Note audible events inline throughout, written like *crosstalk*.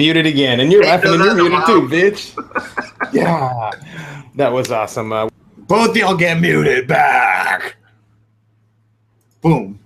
muted again, and you're Hey, laughing and you're muted too, bitch. *laughs* yeah, that was awesome. Uh, Both y'all get muted back. Boom.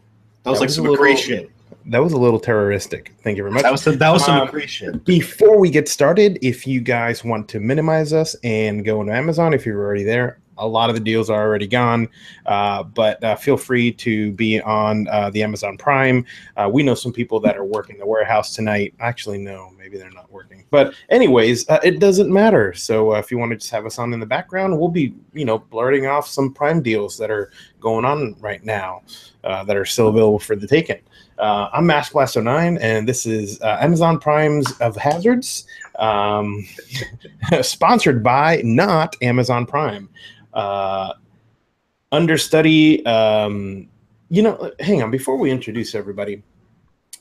That was That like was some a little- McCree shit. that was a little terroristic. Thank you very much. That was some, that was some Um, McCree shit. Before we get started, if you guys want to minimize us and go into Amazon, if you're already there, a lot of the deals are already gone. Uh, but uh, feel free to be on uh, the Amazon Prime. Uh, we know some people that are working the warehouse tonight. Actually, no, maybe they're not working. But anyways, uh, it doesn't matter. So uh, if you want to just have us on in the background, we'll be, you know, blurting off some Prime deals that are going on right now that are still available for the taking. I'm Mash Blast 09, and this is Amazon Prime's of Hazards, um, *laughs* sponsored by not Amazon Prime. Uh, understudy, um, you know, hang on, before we introduce everybody,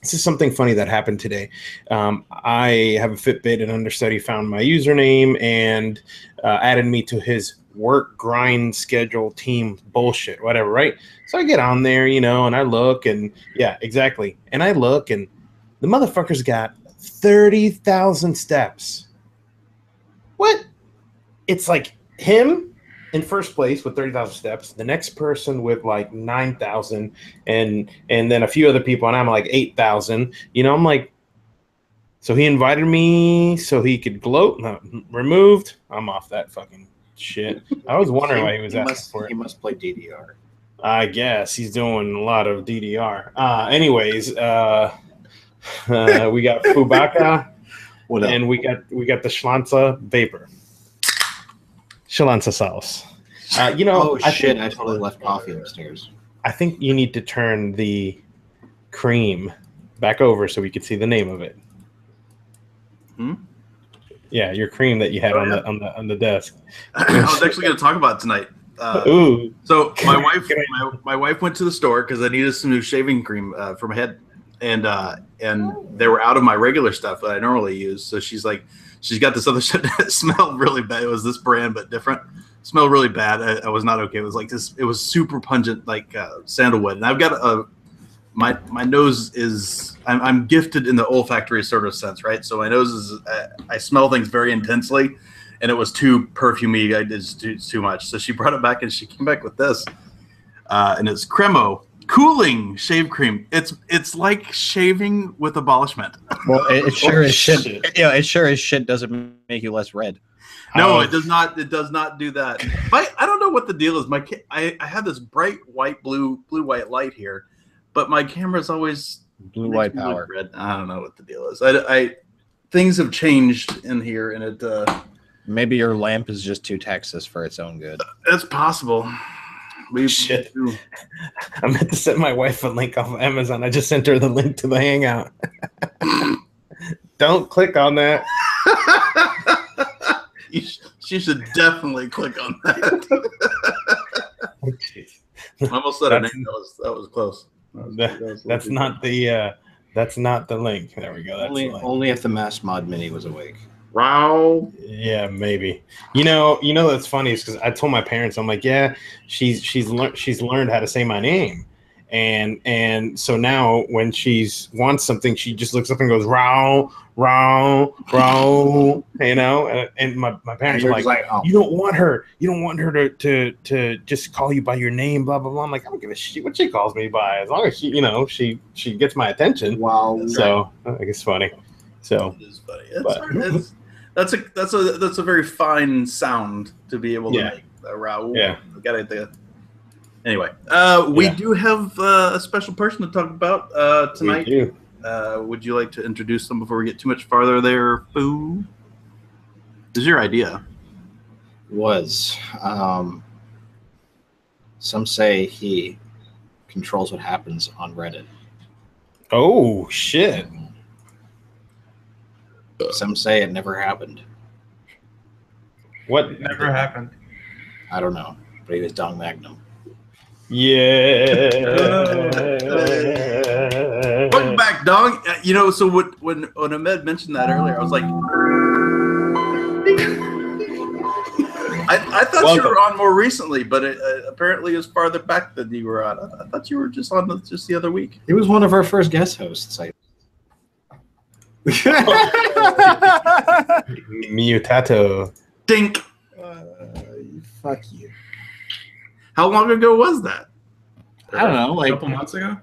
this is something funny that happened today. Um, I have a Fitbit, and understudy found my username and uh, added me to his work grind schedule team bullshit, whatever, right? So I get on there, you know, and I look, and yeah, exactly. And I look, and the motherfucker's got 30,000 steps. What? It's like him in first place with 30,000 steps, the next person with like 9,000, and and then a few other people, and I'm like 8,000. You know, I'm like, so he invited me so he could gloat. No, removed. I'm off that fucking shit. I was *laughs* wondering why he was he asking must, for it. He must play DDR. I guess he's doing a lot of DDR. Uh, anyways, uh, uh, we got *laughs* Fubaka and we got we got the Schlanza vapor, Schlanza sauce. Uh, you know, oh I shit! think, I totally left coffee upstairs. I think you need to turn the cream back over so we can see the name of it. Hmm? Yeah, your cream that you had Oh, on yeah. the on the on the desk. *clears throat* I was actually going to talk about it tonight. Uh, *laughs* Ooh, so my *laughs* wife, I- my, my wife went to the store because I needed some new shaving cream uh, for my head, and uh, and they were out of my regular stuff that I normally use. So she's like, she's got this other *laughs* shit that smelled really bad. It was this brand but different. Smelled really bad. I, I was not okay. It was like this. It was super pungent, like uh, sandalwood. And I've got a my my nose is I'm, I'm gifted in the olfactory sort of sense, right? So my nose is I, I smell things very intensely, and it was too perfumey. I did too, too much. So she brought it back, and she came back with this, uh, and it's Cremo cooling shave cream. It's it's like shaving with abolishment. *laughs* Well, it, it sure Oh, as shit. shit. Yeah, it sure as shit doesn't make you less red. No, Oh. it does not. It does not do that. But I don't know what the deal is. My ca- I, I have this bright white blue blue white light here, but my camera's always Blue white power. Red. I don't know what the deal is. I, I things have changed in here, and it uh, Maybe your lamp is just too Texas for its own good. it's possible. We *laughs* Shit. I meant to send my wife a link off of Amazon. I just sent her the link to the Hangout. *laughs* Don't click on that. *laughs* you sh- she should definitely click on that. Oh, jeez. I almost said her That's- name. That was that was close. That was- That- that was That's not the uh that's not the link. There we go. That's only, the link. only if the mass mod mini was awake. Wow. Yeah, maybe. You know, you know that's funny is because I told my parents, I'm like, yeah, she's she's learned she's learned how to say my name, and and so now when she's wants something, she just looks up and goes row row row, you know, and, and my my parents are you're like. like, oh, You don't want her. You don't want her to, to to just call you by your name, blah blah blah. I'm like, I don't give a shit what she calls me by, as long as she, you know, she she gets my attention. wow. So I think it's funny. So It is funny. It's But- hard. It's, that's a that's a that's a very fine sound to be able to Yeah. make. A row. Yeah. Got it there. Anyway, uh, we Yeah. do have uh, a special person to talk about uh, we tonight. do. Uh, would you like to introduce them before we get too much farther there, Boo? This is your idea. was. Um, some say he controls what happens on Reddit. Oh shit! Some say it never happened. What? Never happened. I don't know, but he was Dong Magnum. Yeah. Welcome back, dog. Uh, You know, so what, when when Ahmed mentioned that earlier, I was like, I, I thought you were on more recently, but it uh, apparently is farther back than you were on. I, I thought you were just on the, just the other week. He was one of our first guest hosts. I, *laughs* Mutato. Dink. Uh, fuck you. How long ago was that? I don't know, A like couple months ago.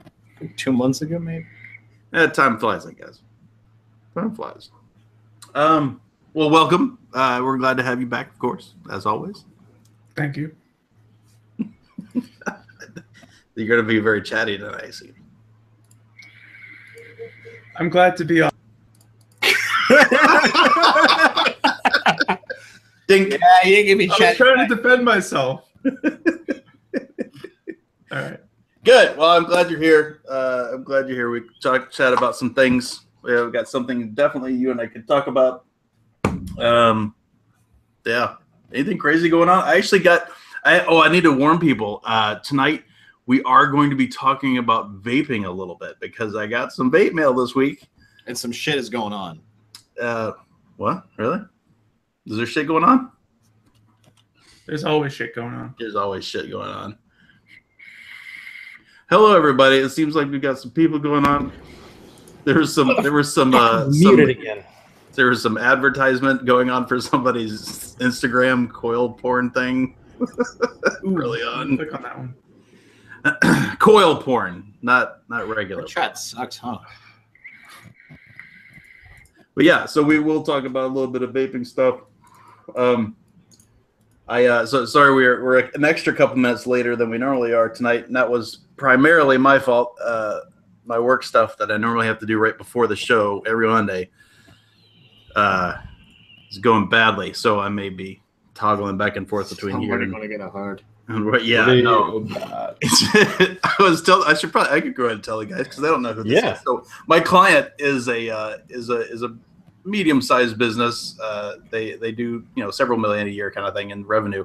two months ago, maybe. Eh, time flies, I guess. Time flies. Um. Well, welcome. Uh, we're glad to have you back, of course, as always. Thank you. *laughs* You're going to be very chatty tonight, I see. I'm glad to be on. *laughs* Dink. Yeah, you give me I was trying to defend myself. *laughs* All right. Good. Well, I'm glad you're here. Uh, I'm glad you're here. We talk chat about some things. Yeah, We have got something definitely you and I could talk about. Um, yeah. Anything crazy going on? I actually got. I oh, I need to warn people. Uh, tonight we are going to be talking about vaping a little bit because I got some vape mail this week. And some shit is going on. Uh, what? Really? Is there shit going on? There's always shit going on. There's always shit going on. Hello, everybody. It seems like we've got some people going on. There was some. There was some. Uh, *laughs* some Muted again. there was some advertisement going on for somebody's Instagram coil porn thing *laughs* early on. Click on that one. *clears throat* coil porn, not not regular. Chat sucks, huh? But yeah, so we will talk about a little bit of vaping stuff. Um, I uh, so sorry we're we're an extra couple minutes later than we normally are tonight, and that was primarily my fault. Uh, my work stuff that I normally have to do right before the show every Monday uh, is going badly, so I may be toggling back and forth between here Somebody and gonna get a hard. and yeah, no. It's, *laughs* I was tell. I should probably. I could go ahead and tell the guys because they don't know who this Yeah. is. So my client is a uh, is a is a medium sized business. Uh, they they do you know several million a year kind of thing in revenue.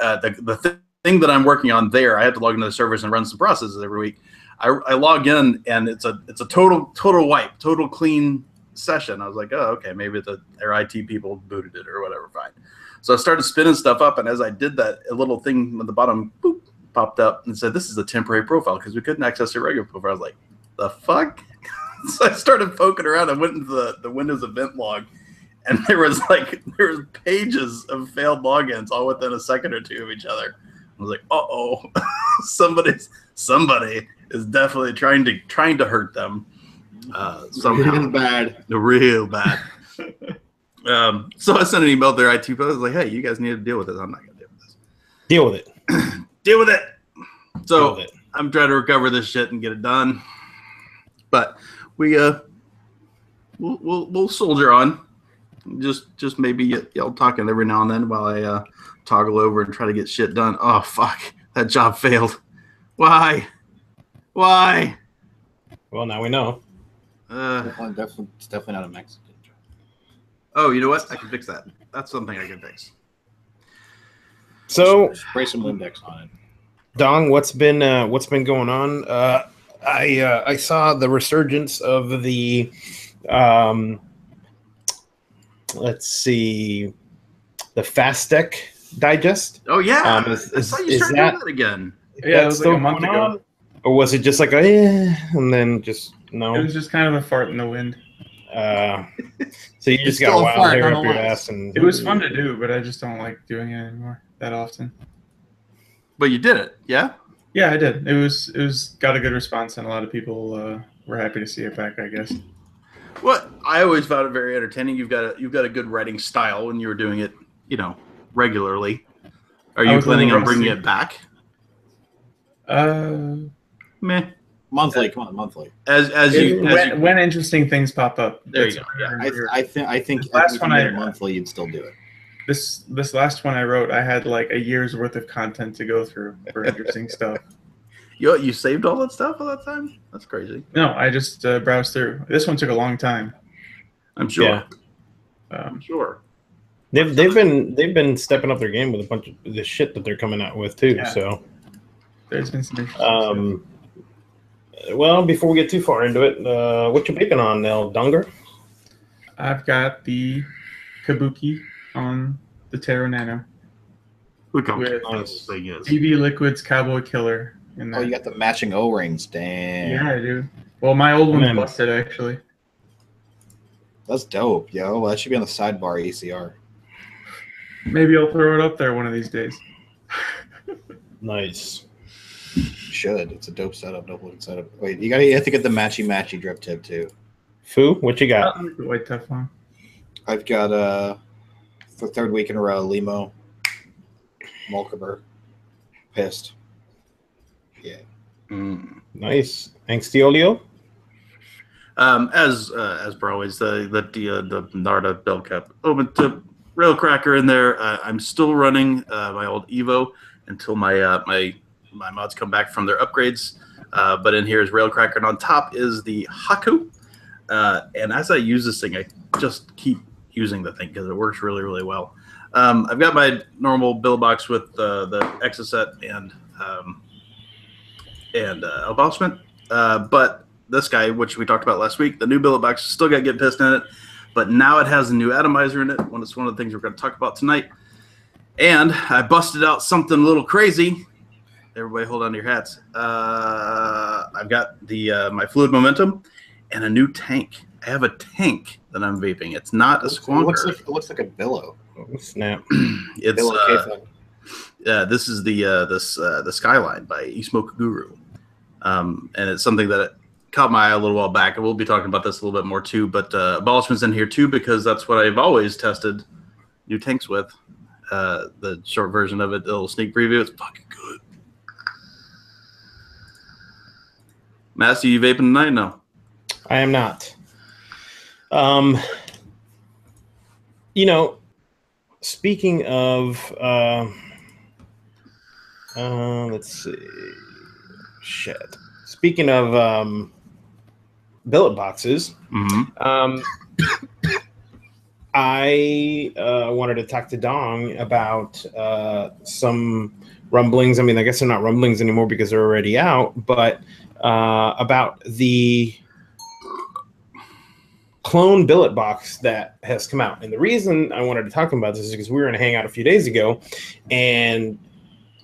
Uh, the the th- thing that I'm working on there, I have to log into the servers and run some processes every week. I, I log in and it's a it's a total total wipe, total clean session. I was like, oh okay, maybe the their IT people booted it or whatever. Fine. So I started spinning stuff up, and as I did that, a little thing at the bottom boop, popped up and said, "This is a temporary profile because we couldn't access your regular profile." I was like, "The fuck!" *laughs* *laughs* so I started poking around. I went into the, the Windows event log, and *laughs* there was like there was pages of failed logins all within a second or two of each other. I was like, "Uh oh, *laughs* somebody's somebody is definitely trying to trying to hurt them uh, somehow." Real bad. real bad. um, so I sent an email to their IT folks I was like, "Hey, you guys need to deal with this. I'm not going to deal with this. Deal with it. *clears throat* Deal with it." Deal So with it. I'm trying to recover this shit and get it done. But we uh, we'll we'll, we'll soldier on. Just just maybe y- y'all talking every now and then while I uh, toggle over and try to get shit done. Oh fuck, that job failed. Why? Why? Well, now we know. Uh, Definitely, definitely, it's definitely not a Mexican job. oh, you know what? I can fix that. That's something I can fix. So, spray some Windex on it. Dong, what's been uh, what's been going on? Uh, I uh, I saw the resurgence of the um, let's see, the FastTech Digest. Oh yeah, Um, is- I saw you is start that- doing that again. Yeah, it That's was like a month ago. on? Or was it just like a eh, and then just no? It was just kind of a fart in the wind. Uh, so you just got a wild fart, hair up your ass, and It was fun to do, but I just don't like doing it anymore that often. But you did it, yeah. Yeah, I did. It was it was got a good response, and a lot of people uh, were happy to see it back. I guess. What I always found it very entertaining. You've got a you've got a good writing style when you were doing it, you know, regularly. Are you planning on bringing it back? Uh, Meh. Monthly, come on, monthly. As as you, as when, you when interesting things pop up. There you go, yeah. I, I think I think last if you one I- monthly, you'd still do it. This this last one I wrote, I had like a year's worth of content to go through for interesting *laughs* stuff. you you saved all that stuff all that time. That's crazy. No, I just uh, browsed through. This one took a long time. I'm sure. Yeah. I'm Um, sure. they've they've been they've been stepping up their game with a bunch of the shit that they're coming out with too. Yeah. So, there's been some um, well, before we get too far into it, uh, what you picking on, El Dunger? I've got the Kabuki on the Terra Nano. Look how With- nice this thing is. DV Liquid's Cowboy Killer. In Oh, you got the matching O-rings. Damn. yeah, I do. Well, my old one's Man. busted actually. That's dope, yo. Well, that should be on the sidebar ECR. Maybe I'll throw it up there one of these days. Nice. Should. It's a dope setup, dope looking setup. Wait, you gotta you have to get the matchy matchy drip tip too. Fu, what you got? Uh, white Teflon. I've got uh for third week in a row, Limo, Mulcaber, pissed. Yeah. Mm. Nice. Angstiolio? Um, as uh, as per always, the the the, uh, the Narda bell cap open to rail cracker in there. Uh, I'm still running uh, my old Evo until my uh, my my mods come back from their upgrades. Uh, but in here is rail cracker, and on top is the Haku. Uh, and as I use this thing, I just keep using the thing because it works really really well. Um, I've got my normal bill box with uh, the Exocet and um, and uh, abolishment, uh, but this guy, which we talked about last week, the new billet box still got get pissed in it, but now it has a new atomizer in it. One it's one of the things we're going to talk about tonight. And I busted out something a little crazy. Everybody, hold on to your hats. Uh, I've got the uh, my fluid momentum and a new tank. I have a tank that I'm vaping. It's not a It looks squonker. like it looks like a billow. Oh, snap. *clears throat* It's Billow uh, Kayfun. yeah, this is the uh, this uh, the Skyline by eSmoke Guru, um, and it's something that caught my eye a little while back, and we'll be talking about this a little bit more too. But uh, abolishment's in here too because that's what I've always tested new tanks with. Uh, the short version of it, the little sneak preview, it's fucking good. Master, you vaping tonight? No. I am not. Um, you know, speaking of, uh, uh, let's see, shit. Speaking of um, billet boxes, Mm-hmm. um, I uh, wanted to talk to Dong about uh, some rumblings. I mean, I guess they're not rumblings anymore because they're already out, but uh, about the clone billet box that has come out. And the reason I wanted to talk about this is because we were in a hangout a few days ago, and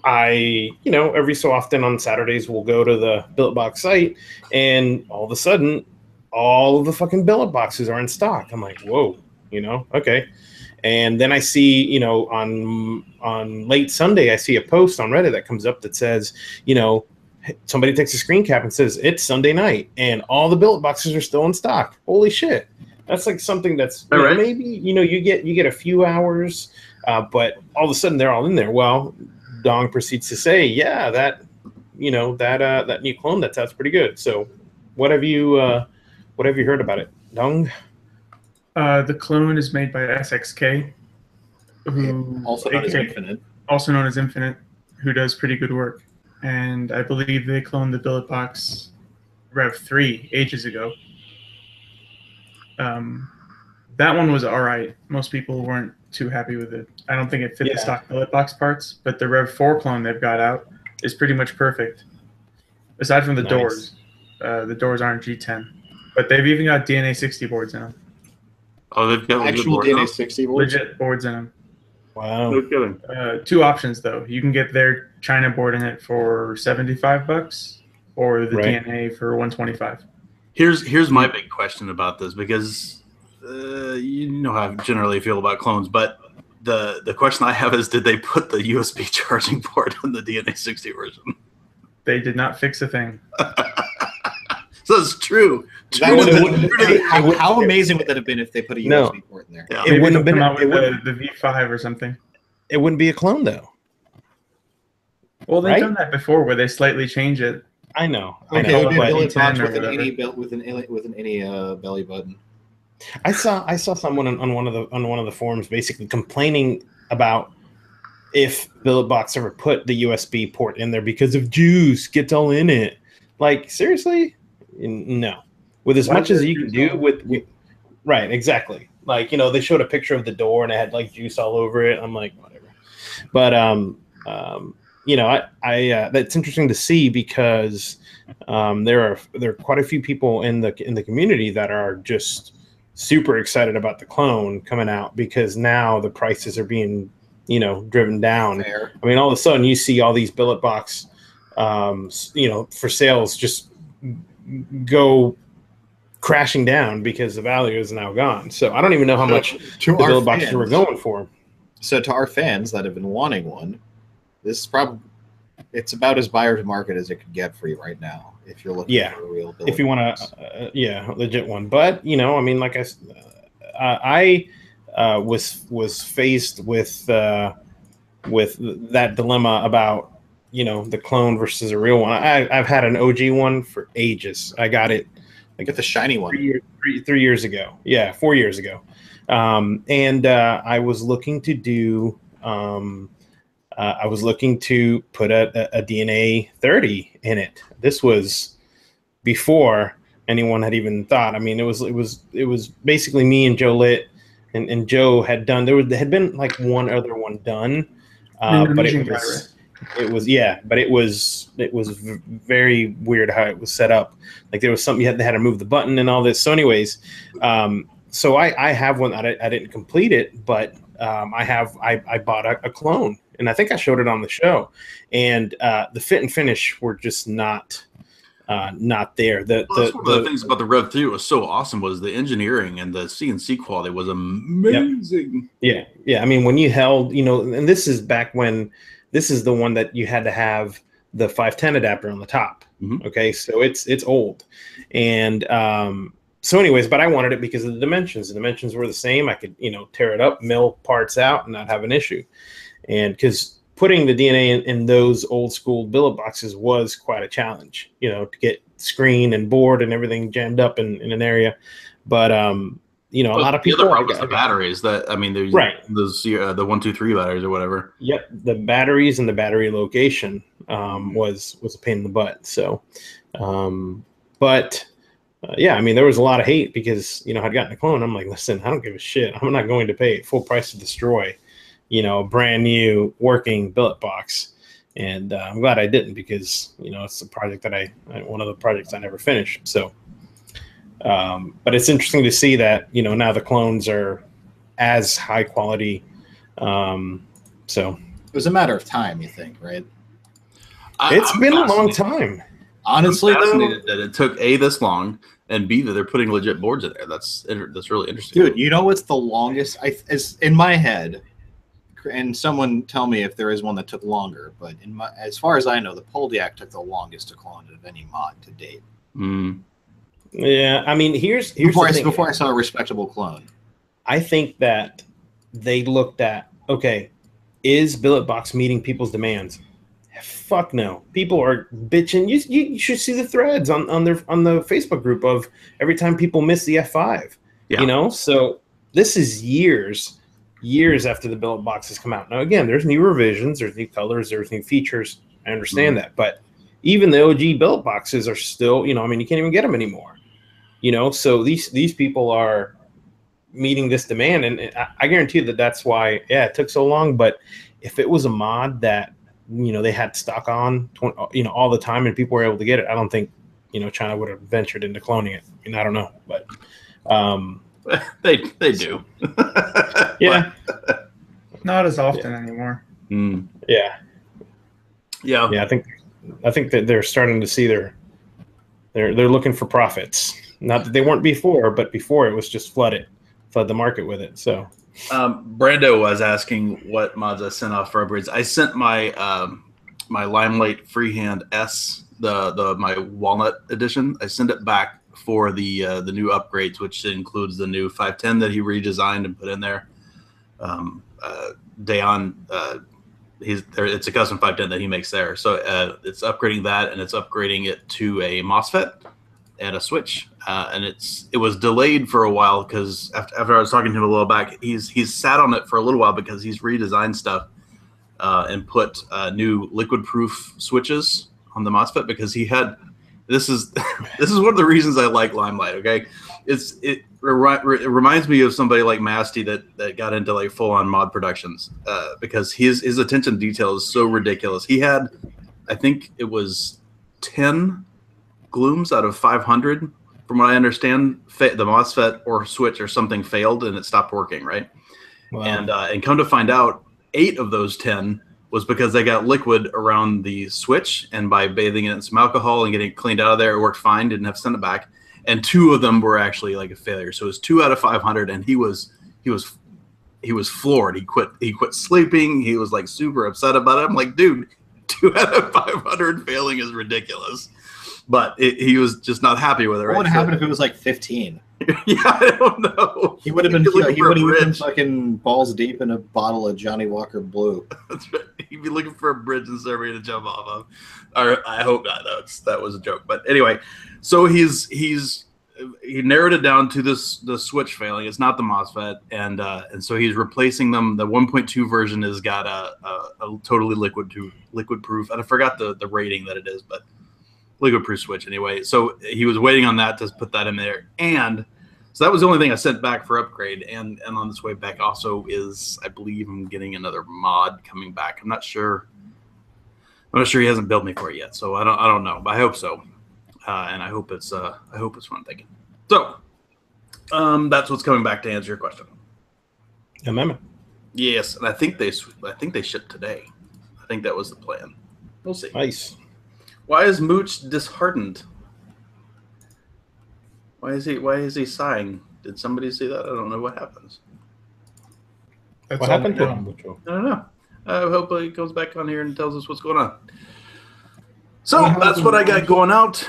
I, you know, every so often on Saturdays we'll go to the billet box site, and all of a sudden, all of the fucking billet boxes are in stock. I'm like, whoa, you know, okay. And then I see, you know, on on late Sunday, I see a post on Reddit that comes up that says, you know, somebody takes a screen cap and says it's Sunday night, and all the billet boxes are still in stock. Holy shit! That's like something that's you know, right. maybe you know you get you get a few hours, uh, but all of a sudden they're all in there. Well, Dong proceeds to say, yeah, that you know that uh, that new clone that's out's pretty good. So, what have you uh, what have you heard about it, Dong? Uh, the clone is made by SXK, who Also known as Infinite. also known as Infinite, who does pretty good work. And I believe they cloned the billet box Rev 3 ages ago. Um, that one was all right. Most people weren't too happy with it. I don't think it fit Yeah. the stock billet box parts, but the Rev 4 clone they've got out is pretty much perfect. Aside from the Nice. doors, uh, the doors aren't G10, but they've even got DNA 60 boards in them, Oh, they've got Actual boards, DNA huh? 60 boards. legit boards in them. Wow. No kidding. Uh, two options though. You can get their China board in it for seventy-five bucks, or the Right. DNA for one twenty-five. Here's here's my big question about this because uh, you know how I generally feel about clones, but the the question I have is, did they put the USB *laughs* charging port on the DNA 60 version? They did not fix a thing. *laughs* So it's true. That True would the- been- true to hey, the- how, how amazing would that have been if they put a USB No. port in there? Yeah. It Maybe wouldn't have been- out it with wouldn't- the, the V5 or something. It wouldn't be a clone though. Well, they've Right? done that before, where they slightly change it. I know. I Okay, know. it would be a but- billet box E10 or with an any belt with an any- with an any uh, belly button. I saw I saw someone on, on one of the on one of the forums basically complaining about if Billet Box ever put the USB port in there because of juice gets all in it. Like seriously, no. With as Why much as you can do on with, with right, exactly. Like you know, they showed a picture of the door and it had like juice all over it. I'm like, whatever. But um, um, you know, I I uh, that's interesting to see because um, there are there are quite a few people in the in the community that are just super excited about the clone coming out because now the prices are being you know driven down Fair. i mean all of a sudden you see all these billet box um you know for sales just go crashing down because the value is now gone. So I don't even know how much to the build boxes were going for. So to our fans that have been wanting one, this is probably it's about as buyer's market as it could get for you right now. If you're looking Yeah. for a real build. if you want to, uh, yeah, legit one. But you know, I mean, like I, uh, I uh, was was faced with uh, with that dilemma about you know the clone versus a real one. I, I've had an OG one for ages. I got it get the shiny three one. years, three, three years ago. Yeah, four years ago. Um, and uh, I was looking to do. Um, uh, I was looking to put a, a, a DNA 30 in it. This was before anyone had even thought. I mean, it was it was it was basically me and Joe Lit, and, and Joe had done. There was there had been like one other one done, uh, but it was it was yeah, but it was it was v- very weird how it was set up. Like there was something you had they had to move the button and all this. So, anyways, um, so I I have one I, I didn't complete it, but um, I have I I bought a, a clone, and I think I showed it on the show, and uh, the fit and finish were just not uh, not there. The Well, that's the, one of the, the- things about the Rev 3 was so awesome was the engineering and the CNC quality was amazing. Yeah, yeah. I mean, when you held, you know, and this is back when this is the one that you had to have the 510 adapter on the top. Mhm. Okay, so it's it's old, and um, so anyways, but I wanted it because of the dimensions. The dimensions were the same. I could, you know, tear it up, mill parts out, and not have an issue. And because putting the DNA in, in those old school billet boxes was quite a challenge, you know, to get screen and board and everything jammed up in, in an area. But um, you know, a lot of people. the other problem was the batteries that I mean, there's Right. those uh, the one two three batteries or whatever. Yep, the batteries and the battery location um, was was a pain in the butt. So, um, but uh, yeah, I mean, there was a lot of hate because you know I'd gotten a clone. I'm like, listen, I don't give a shit. I'm not going to pay full price to destroy, you know, a brand new working billet box. And uh, I'm glad I didn't because you know it's a project that I one of the projects I never finished. So, um, but it's interesting to see that you know now the clones are as high quality. Um, so It was a matter of time, you think, right? I- it's I'm been a long time. Honestly, I'm though, fascinated that it took a this long and b that they're putting legit boards in there. That's that's really interesting, dude, you know what's the longest? I as in my head, and someone tell me if there is one that took longer. But in my, as far as I know, the Poldiac took the longest to clone of any mod to date. Mm. Yeah, I mean, here's here's Before the I, before I saw a respectable clone. I think that they looked at okay, is Billet Box meeting people's demands? Fuck no. People are bitching. You, you, you should see the threads on, on their on the Facebook group of every time people miss the F5. Yeah. You know, so this is years, years after the Billet Box has come out. Now again, there's new revisions, there's new colors, there's new features. I understand that, but even the OG Billet boxes are still, you know, I mean, you can't even get them anymore. You know, so these these people are meeting this demand and I, I guarantee you that that's why yeah it took so long but if it was a mod that you know they had stock on 20, you know all the time and people were able to get it i don't think you know china would have ventured into cloning it I, mean, I don't know but um *laughs* they they do. *laughs* yeah Not as often anymore. Mm. yeah Yeah. yeah i think i think that they're starting to see their they're they're looking for profits not that they weren't before but before it was just flooded flood the market with it so Um, Brando was asking what mods I sent off for upgrades. I sent my um, my Limelight Freehand S, the the my Walnut edition. I sent it back for the uh, the new upgrades, which includes the new 510 that he redesigned and put in there. Um, uh, Dayon, uh, he's there. It's a custom 510 that he makes there, so uh, it's upgrading that and it's upgrading it to a MOSFET and a switch. Uh, and it's it was delayed for a while because after, after I was talking to him a little back, he's he's sat on it for a little while because he's redesigned stuff uh, and put uh, new liquid proof switches on the MOSFET because he had this is *laughs* this is one of the reasons I like Limelight. Okay, it's it, it reminds me of somebody like Masty that that got into like full on mod productions uh, because his his attention to detail is so ridiculous. He had I think it was ten glooms out of 500 from what i understand fa- the mosfet or switch or something failed and it stopped working right well, and uh, and come to find out eight of those 10 was because they got liquid around the switch and by bathing it in some alcohol and getting it cleaned out of there it worked fine didn't have to send it back and two of them were actually like a failure. So it was two out of 500, and he was he was he was floored. He quit he quit sleeping. He was like super upset about it. I'm like, dude, *laughs* two out of 500 failing is ridiculous. But it, he was just not happy with it. What Right? would So- happen if it was like 15? *laughs* yeah, I don't know. He would have been he would have been fucking balls deep in a bottle of Johnnie Walker Blue. *laughs* That's right. He'd be looking for a bridge in Serbia to jump off of. Or I hope not. That's that was a joke. But anyway, so he's he's he narrowed it down to this the switch failing. It's not the MOSFET, and uh, and so he's replacing them. The 1.2 version has got a, a, a totally liquid to liquid proof, and I forgot the the rating that it is, but liquid proof switch anyway. So he was waiting on that to put that in there, and so that was the only thing I sent back for upgrade. And and on this way back also is I believe I'm getting another mod coming back. I'm not sure. I'm not sure he hasn't built me for it yet, so I don't I don't know, but I hope so. Uh, and I hope it's uh I hope it's what I'm thinking. So um that's what's coming back to answer your question. Amendment. Yes, and I think they I think they shipped today. I think that was the plan. We'll see. Nice. Why is Mooch disheartened? Why is he why is he sighing? Did somebody see that? I don't know what happens. That's What happened I to him? Mucho? I don't know. I uh, hope he comes back on here and tells us what's going on. So What that's what I got happened? going out,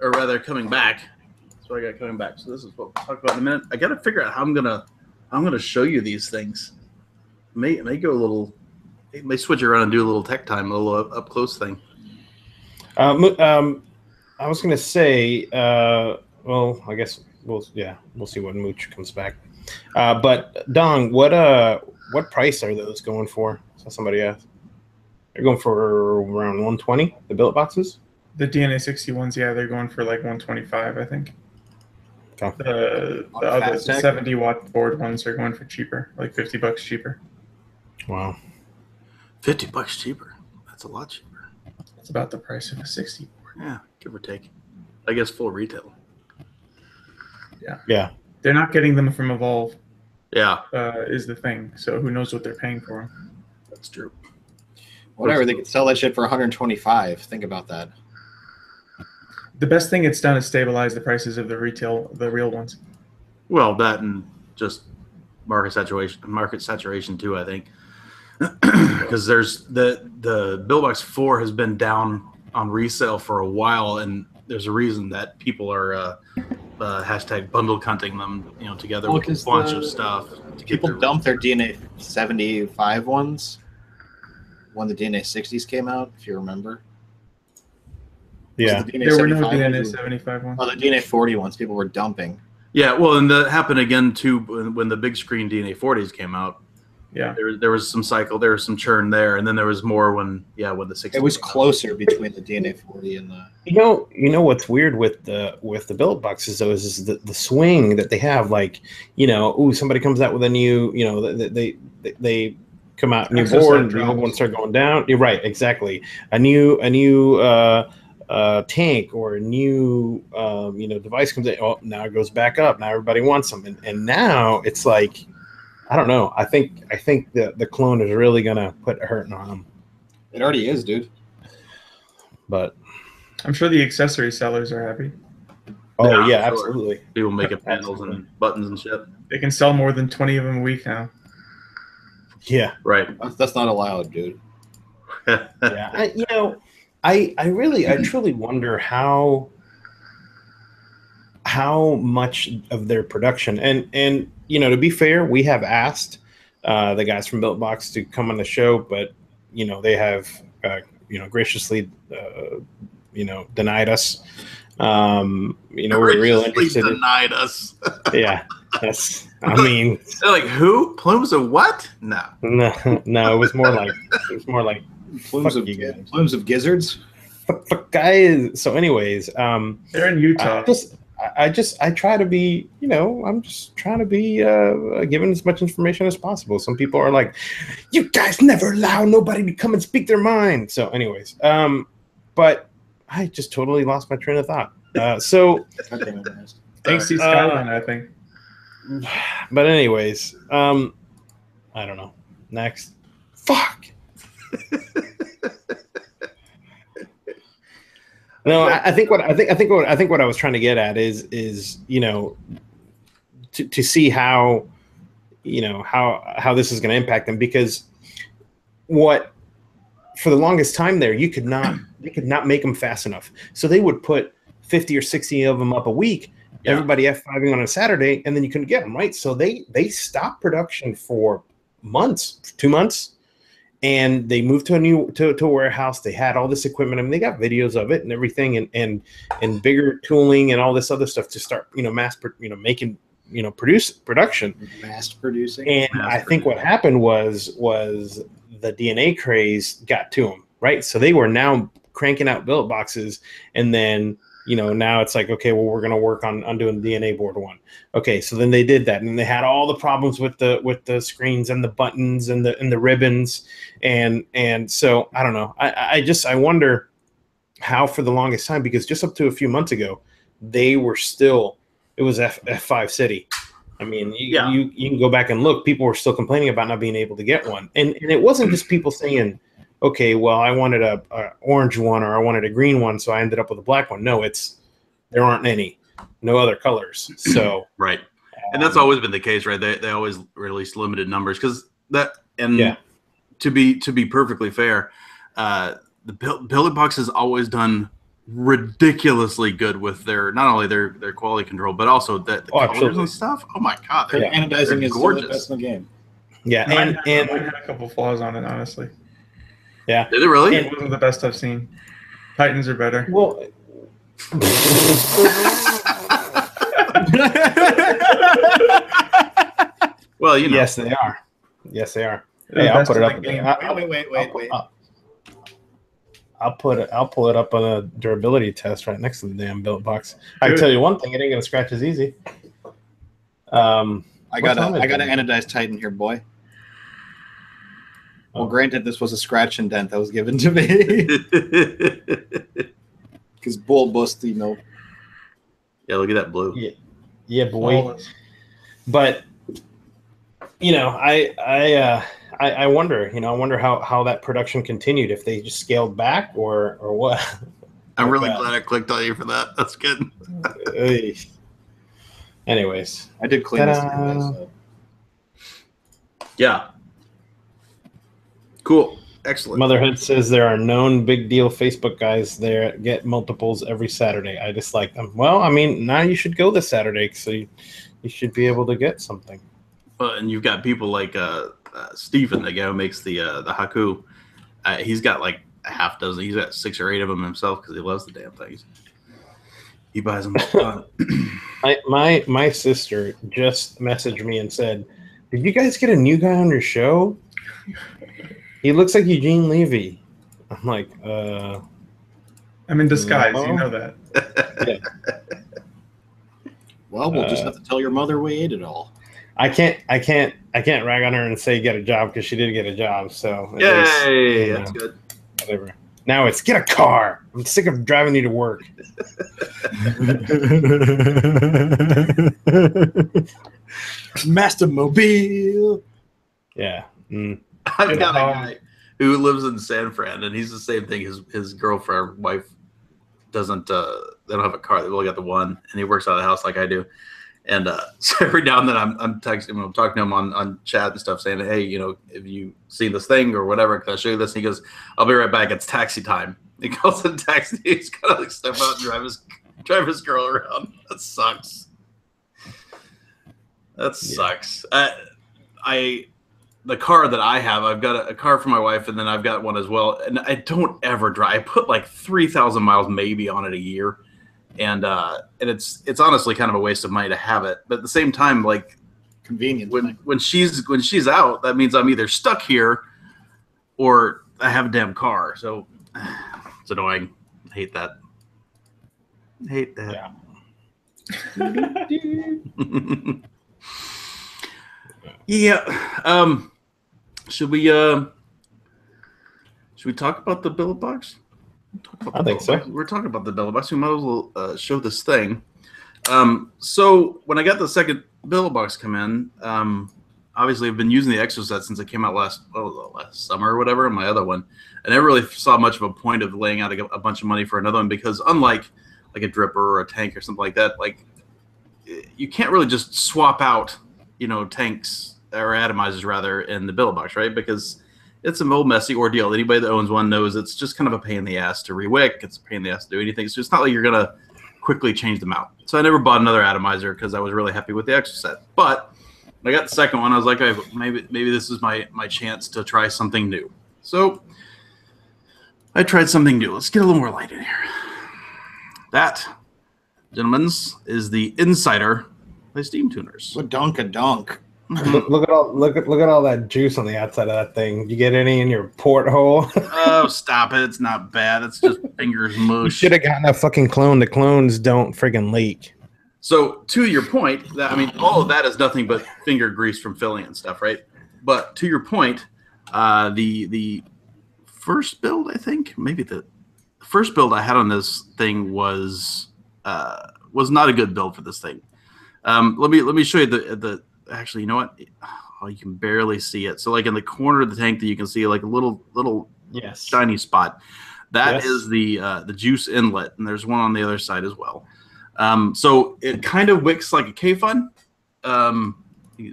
or rather coming back. That's what I got coming back. So this is what we'll talk about in a minute. I got to figure out how I'm gonna I'm gonna show you these things. May may go a little, may switch around and do a little tech time, a little up, up close thing. Um, um, I was gonna say, uh, well, I guess we'll yeah, we'll see when Mooch comes back. Uh, but Dong, what uh, what price are those going for? So somebody asked. They're going for around 120. The billet boxes. The DNA 61s, yeah, they're going for like 125, I think. Okay. The, the other Fast Tech? 70 watt board ones are going for cheaper, like 50 bucks cheaper. Wow. Fifty bucks cheaper. That's a lot cheaper. It's about the price of a 60 board. Yeah, give or take. I guess full retail. Yeah. Yeah. They're not getting them from Evolv, Yeah, uh, is the thing. So who knows what they're paying for 'em. that's true. Whatever, they could sell that shit for 125. Think about that. The best thing it's done is stabilize the prices of the retail, the real ones. Well, that and just market saturation, market saturation too. I think *clears throat* because there's the the Billbox Four has been down on resale for a while, and there's a reason that people are uh, uh, hashtag bundle hunting them, you know, together Well, with a bunch the- of stuff. To get People their- dumped their DNA 75 ones when the DNA 60s came out, if you remember. Yeah. the DNA There were no 75 DNA ones? 75 ones. Oh, the DNA 40 ones people were dumping. Yeah, well, and that happened again too when, when the big screen DNA 40s came out. Yeah. There, was- there was some cycle, there was some churn there, and then there was more when, yeah, when the 60s. It was came out. closer between the DNA 40 and the. You know, you know what's weird with the with the billet boxes though is, is the, the swing that they have. Like, you know, ooh, somebody comes out with a new, you know, they they they, they come out new Exocet board, the drops. old ones start going down. You're right, exactly. A new a new uh, uh, tank or a new um, you know device comes in. Oh, now it goes back up. Now everybody wants them, and, and now it's like, I don't know. I think I think the the clone is really gonna put a hurting on them. It already is, dude. But I'm sure the accessory sellers are happy. oh Yeah, yeah, sure. absolutely. People making *laughs* panels and buttons and shit. They can sell more than 20 of them a week now. Yeah. Right. That's, that's not allowed, dude. *laughs* yeah I, you know i i really i *clears throat* truly wonder how how much of their production and and you know to be fair we have asked uh the guys from billet box to come on the show but you know they have uh, you know graciously uh, you know denied us um you know we're real Graciously interested in, denied us. *laughs* yeah that's i mean They're like, who? Plumes of what? No. no no it was more like it was more like Plumes of you guys. plumes of gizzards. fuck, fuck guys so anyways um They're in Utah. I just, I- I just, I try to be, you know, I'm just trying to be uh, given as much information as possible. Some people are like, "You guys never allow nobody to come and speak their mind." So, anyways, um, but I just totally lost my train of thought. Uh, so, *laughs* Thanks to uh, Skyline, I think. *sighs* but anyways, um, I don't know. Next, fuck. *laughs* No, I, I think what I think I think what I think what I was trying to get at is is you know to to see how you know how how this is going to impact them because what for the longest time there you could not *clears throat* they could not make them fast enough. So they would put 50 or 60 of them up a week Yeah. everybody f5ing on a saturday and then you couldn't get them right? So they they stopped production for months two months and they moved to a new to, to a warehouse they had all this equipment i mean they got videos of it and everything and and and bigger tooling and all this other stuff to start you know mass you know making you know produce production Mass producing. and Mass I think what happened was was the DNA craze got to them, right? So they were now cranking out billet boxes, and then you know now it's like okay, well we're gonna work on on doing DNA board one. Okay, so then they did that, and they had all the problems with the with the screens and the buttons and the and the ribbons, and and so I don't know. I I just I wonder how for the longest time because just up to a few months ago they were still it was F F5 City. I mean, you, Yeah. you you can go back and look. People were still complaining about not being able to get one, and and it wasn't just people saying, "Okay, well, I wanted a, a orange one or I wanted a green one, so I ended up with a black one." No, it's there aren't any, no other colors. *clears throat* So Right. And that's um, always been the case, right? They, they always release limited numbers because that and Yeah. to be to be perfectly fair, uh, the Bill- Billet Box has always done ridiculously good with their not only their their quality control but also the, the Oh, colors absolutely. and stuff. Oh my god, they're, Their anodizing they're is still gorgeous. the best in the game. yeah, Mine and had- and mine had a couple flaws on it, honestly. Yeah, Did it really? It wasn't the best I've seen. Titans are better. well. well, you know, yes, they are. Yes, they are. They're Hey, I'll put it up. the game. I- wait, wait, wait, wait, wait. I'll, I'll put it. I'll pull it up on a durability test right next to the damn billet box. I can tell you one thing: it ain't gonna scratch as easy. Um, I got time a, is I got an anodized Titan here, boy. Well, Oh. granted, this was a scratch and dent that was given to me *laughs* because bull bust, you know. yeah, look at that blue. Yeah. yeah, boy. Flawless. But you know, I I uh, I, I wonder. You know, I wonder how how that production continued. If they just scaled back or or what. *laughs* I'm really Okay. glad I clicked on you for that. That's good. *laughs* Ey. Anyways, I did clean this. Ta-da. today, so. Yeah. Cool. Excellent. Motherhood says there are known big deal Facebook guys there get multiples every Saturday. I dislike them. Well, I mean, now you should go this Saturday, so you, you should be able to get something. Uh, and you've got people like uh, uh, Stephen, the guy who makes the uh, the Haku. Uh, he's got like a half dozen. He's got six or eight of them himself because he loves the damn things. He buys them. *coughs* My my my sister just messaged me and said, "Did you guys get a new guy on your show? He looks like Eugene Levy." I'm like, uh, I'm in disguise. No. You know that. *laughs* Well, we'll just Uh, have to tell your mother we ate it all. I can't I can't I can't rag on her and say get a job because she did get a job. So at least, Yay! you That's know, good. whatever. Now it's get a car. I'm sick of driving you to work. *laughs* *laughs* Master Mobile. yeah. Mm. *laughs* I've Yeah, got a um, guy who lives in San Fran, and he's the same thing. His his girlfriend, wife, doesn't. Uh, they don't have a car. They've only got the one, and he works out of the house like I do. And uh, *laughs* so every now and then, I'm I'm texting him, I'm talking to him on on chat and stuff, saying, "Hey, you know, have you seen this thing or whatever? Can I show you this?" And he goes, "I'll be right back. It's taxi time." *laughs* He calls in taxi. He's gotta like step out and drive his drive his girl around. That sucks. That Yeah. sucks. Uh, I the car that I have, I've got a, a car for my wife, and then I've got one as well. And I don't ever drive. I put like three thousand miles maybe on it a year, and uh, and it's it's honestly kind of a waste of money to have it. But at the same time, like Convenient. when when she's when she's out, that means I'm either stuck here, or I have a damn car. So *sighs* it's annoying. I hate that. I hate that. Yeah. *laughs* *laughs* yeah. Um, should we uh, should we talk about the billet box? I think so. box. We're talking about the billet box. We might as well uh, show this thing. Um, so when I got the second billet box come in, um, obviously I've been using the Exocet since it came out last oh, last summer or whatever. My other one, I never really saw much of a point of laying out a, a bunch of money for another one because unlike like a dripper or a tank or something like that, like you can't really just swap out you know tanks or atomizers rather in the billet box, right? Because it's a old messy ordeal. Anybody that owns one knows it's just kind of a pain in the ass to rewick. It's a pain in the ass to do anything. So it's not like you're gonna quickly change them out. So I never bought another atomizer because I was really happy with the Exocet. But I got the second one, I was like, hey, maybe maybe this is my my chance to try something new. So I tried something new. Let's get a little more light in here. That, gentlemen's, is the Insider by Steam Tuners. A dunk a dunk. Look, look at all look at look at all that juice on the outside of that thing. You get any in your porthole? *laughs* oh, stop it! It's not bad. It's just fingers you mush. should have gotten a fucking clone. The clones don't friggin' leak. So to your point, that I mean, all of that is nothing but finger grease from filling and stuff, right? But to your point, uh, the the first build, I think, maybe the first build I had on this thing was uh, was not a good build for this thing. Um, let me let me show you the the actually, you know what? Oh, you can barely see it. So like in the corner of the tank, that you can see like a little little Yes. shiny spot. That is Yes. the uh, the juice inlet, and there's one on the other side as well. Um, so it kind of wicks like a Kayfun. Um,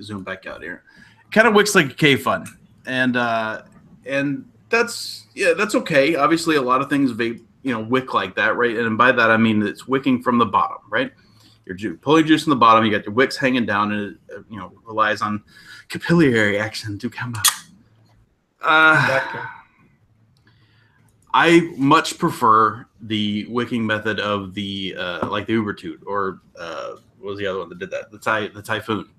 zoom back out here. Kind of wicks like a Kayfun, and uh, and that's yeah, that's okay. Obviously, a lot of things vape, you know, wick like that, right? And by that I mean it's wicking from the bottom, right? You're ju- pulling juice from the bottom. You got your wicks hanging down, and it uh, you know relies on capillary action to come out. Uh, I much prefer the wicking method of the uh, like the Ubertute or uh, what was the other one that did that? The ty- the Typhoon,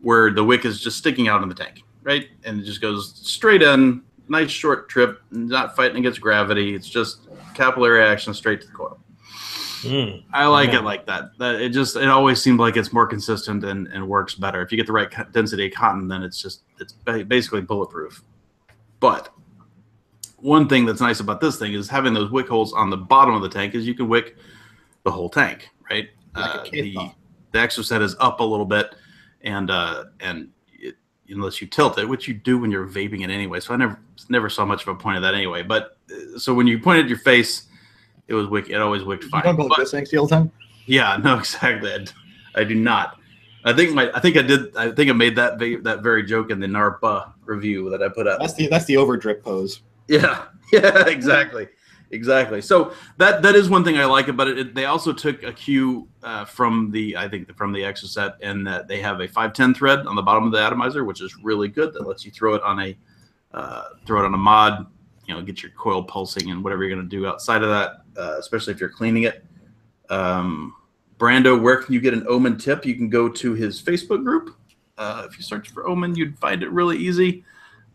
where the wick is just sticking out in the tank, right? And it just goes straight in, nice short trip, not fighting against gravity. It's just capillary action straight to the coil. Mm. I like Yeah. it like that. That it just it always seemed like it's more consistent and, and works better. If you get the right density of cotton, then it's just it's ba- basically bulletproof. But one thing that's nice about this thing is having those wick holes on the bottom of the tank is you can wick the whole tank, right? Like Uh, the the Exocet is up a little bit, and uh, and it, unless you tilt it, which you do when you're vaping it anyway. So I never never saw much of a point of that anyway. But uh, so when you pointed your face, it was wick. It always wicked You fine. don't go like But- this thing the time. yeah, *laughs* no, exactly. I do not. I think my I think I did I think I made that that very joke in the NARPA review that I put up. That's the that's the over drip pose. Yeah, *laughs* yeah, exactly, exactly. So that that is one thing I like about it. It- They also took a cue uh, from the I think from the Exocet, and that they have a 510 thread on the bottom of the atomizer, which is really good. That lets you throw it on a uh, throw it on a mod. You know, get your coil pulsing and whatever you're going to do outside of that, uh, especially if you're cleaning it. Um, Brando, where can you get an Omen tip? You can go to his Facebook group. Uh, if you search for Omen, you'd find it really easy.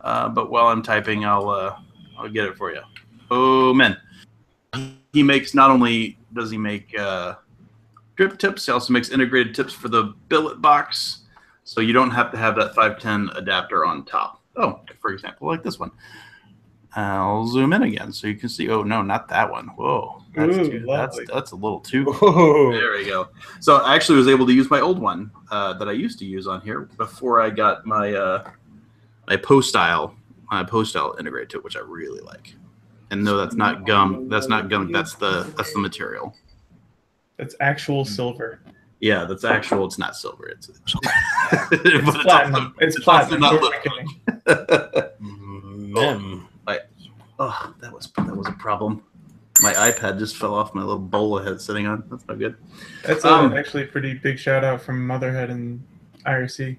Uh, but while I'm typing, I'll uh, I'll get it for you. Omen. He makes not only does he make uh, drip tips, he also makes integrated tips for the billet box, so you don't have to have that 510 adapter on top. Oh, for example, like this one. I'll zoom in again so you can see. Oh no, not that one. Whoa, that's Ooh, too, that's that's a little too Whoa. there we go. So I actually was able to use my old one uh, that I used to use on here before I got my uh, my post style my post style integrated to it, which I really like. And no, that's not gum. That's not gum. That's the that's the material. That's actual silver. Yeah, that's actual. It's not silver. It's, It's *laughs* *laughs* it's platinum. It's it's platinum. not Who *laughs* oh, that was that was a problem. My iPad just fell off my little bowl I had sitting on. That's not good. That's a, Um, actually a pretty big shout out from Motherhead and IRC.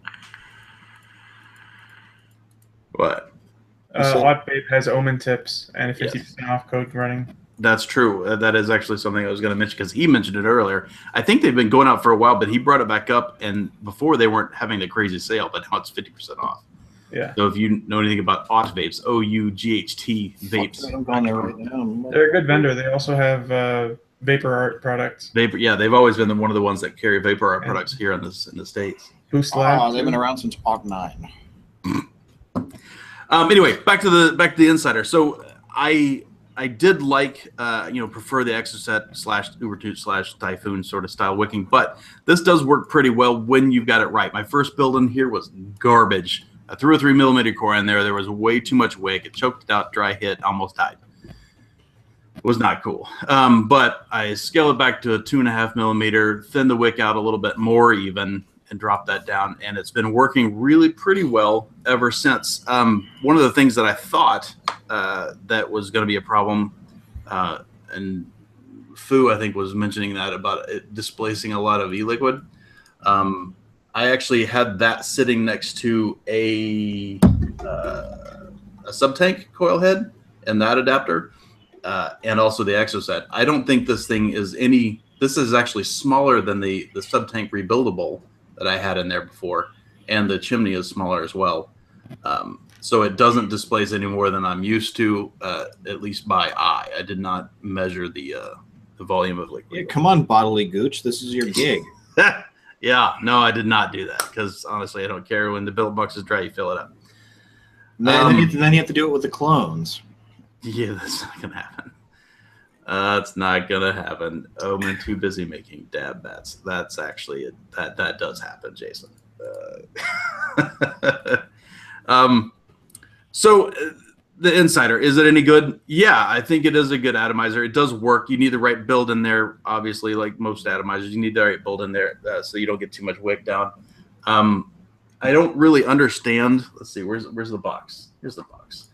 What? Uh, So- Odd Vape has Omen tips and a 50% off code running. That's true. Uh, that is actually something I was going to mention because he mentioned it earlier. I think they've been going out for a while, but he brought it back up. And before they weren't having the crazy sale, but now it's 50% off. Yeah. So if you know anything about Aut Vapes, O U G H T Vapes, I'm going there right now. They're a good vendor. They also have uh, Vapor Art products. Vapor, yeah, they've always been the, one of the ones that carry Vapor Art Yeah. products here in this in the states. Boost Ah, Lab. they've been around since Aug nine. Um, anyway, back to the back to the insider. So I I did like, uh, you know, prefer the Exocet slash Ubertoot slash Typhoon sort of style wicking, but this does work pretty well when you've got it right. My first build in here was garbage. I threw a three millimeter core in there. There was way too much wick. It choked out, dry hit, almost died. It was not cool. Um, but I scaled it back to a two and a half millimeter, thin the wick out a little bit more even, and drop that down. And it's been working really pretty well ever since. Um, one of the things that I thought uh, that was going to be a problem, uh, and Fu, I think, was mentioning that about it displacing a lot of e liquid. Um, I actually had that sitting next to a uh, a sub tank coil head and that adapter, uh, and also the exocet. I don't think this thing is any. This is actually smaller than the the sub tank rebuildable that I had in there before, and the chimney is smaller as well. Um, so it doesn't displace any more than I'm used to, uh, at least by eye. I did not measure the uh, the volume of liquid. Yeah, come on, bodily gooch. This is your gig. *laughs* yeah, no, I did not do that because honestly, I don't care when the billet box is dry. You fill it up. Then, Um, then, you, then you have to do it with the clones. Yeah, *laughs* that's not gonna happen. Uh, it's not gonna happen. Oh, I'm too busy making dab bats. That's actually that that does happen, Jason. Uh, *laughs* um, so uh, the insider is it any good? Yeah, I think it is a good atomizer. It does work. You need the right build in there. Obviously, like most atomizers, you need the right build in there uh, so you don't get too much wick down. Um, I don't really understand. Let's see. Where's where's the box? Here's the box.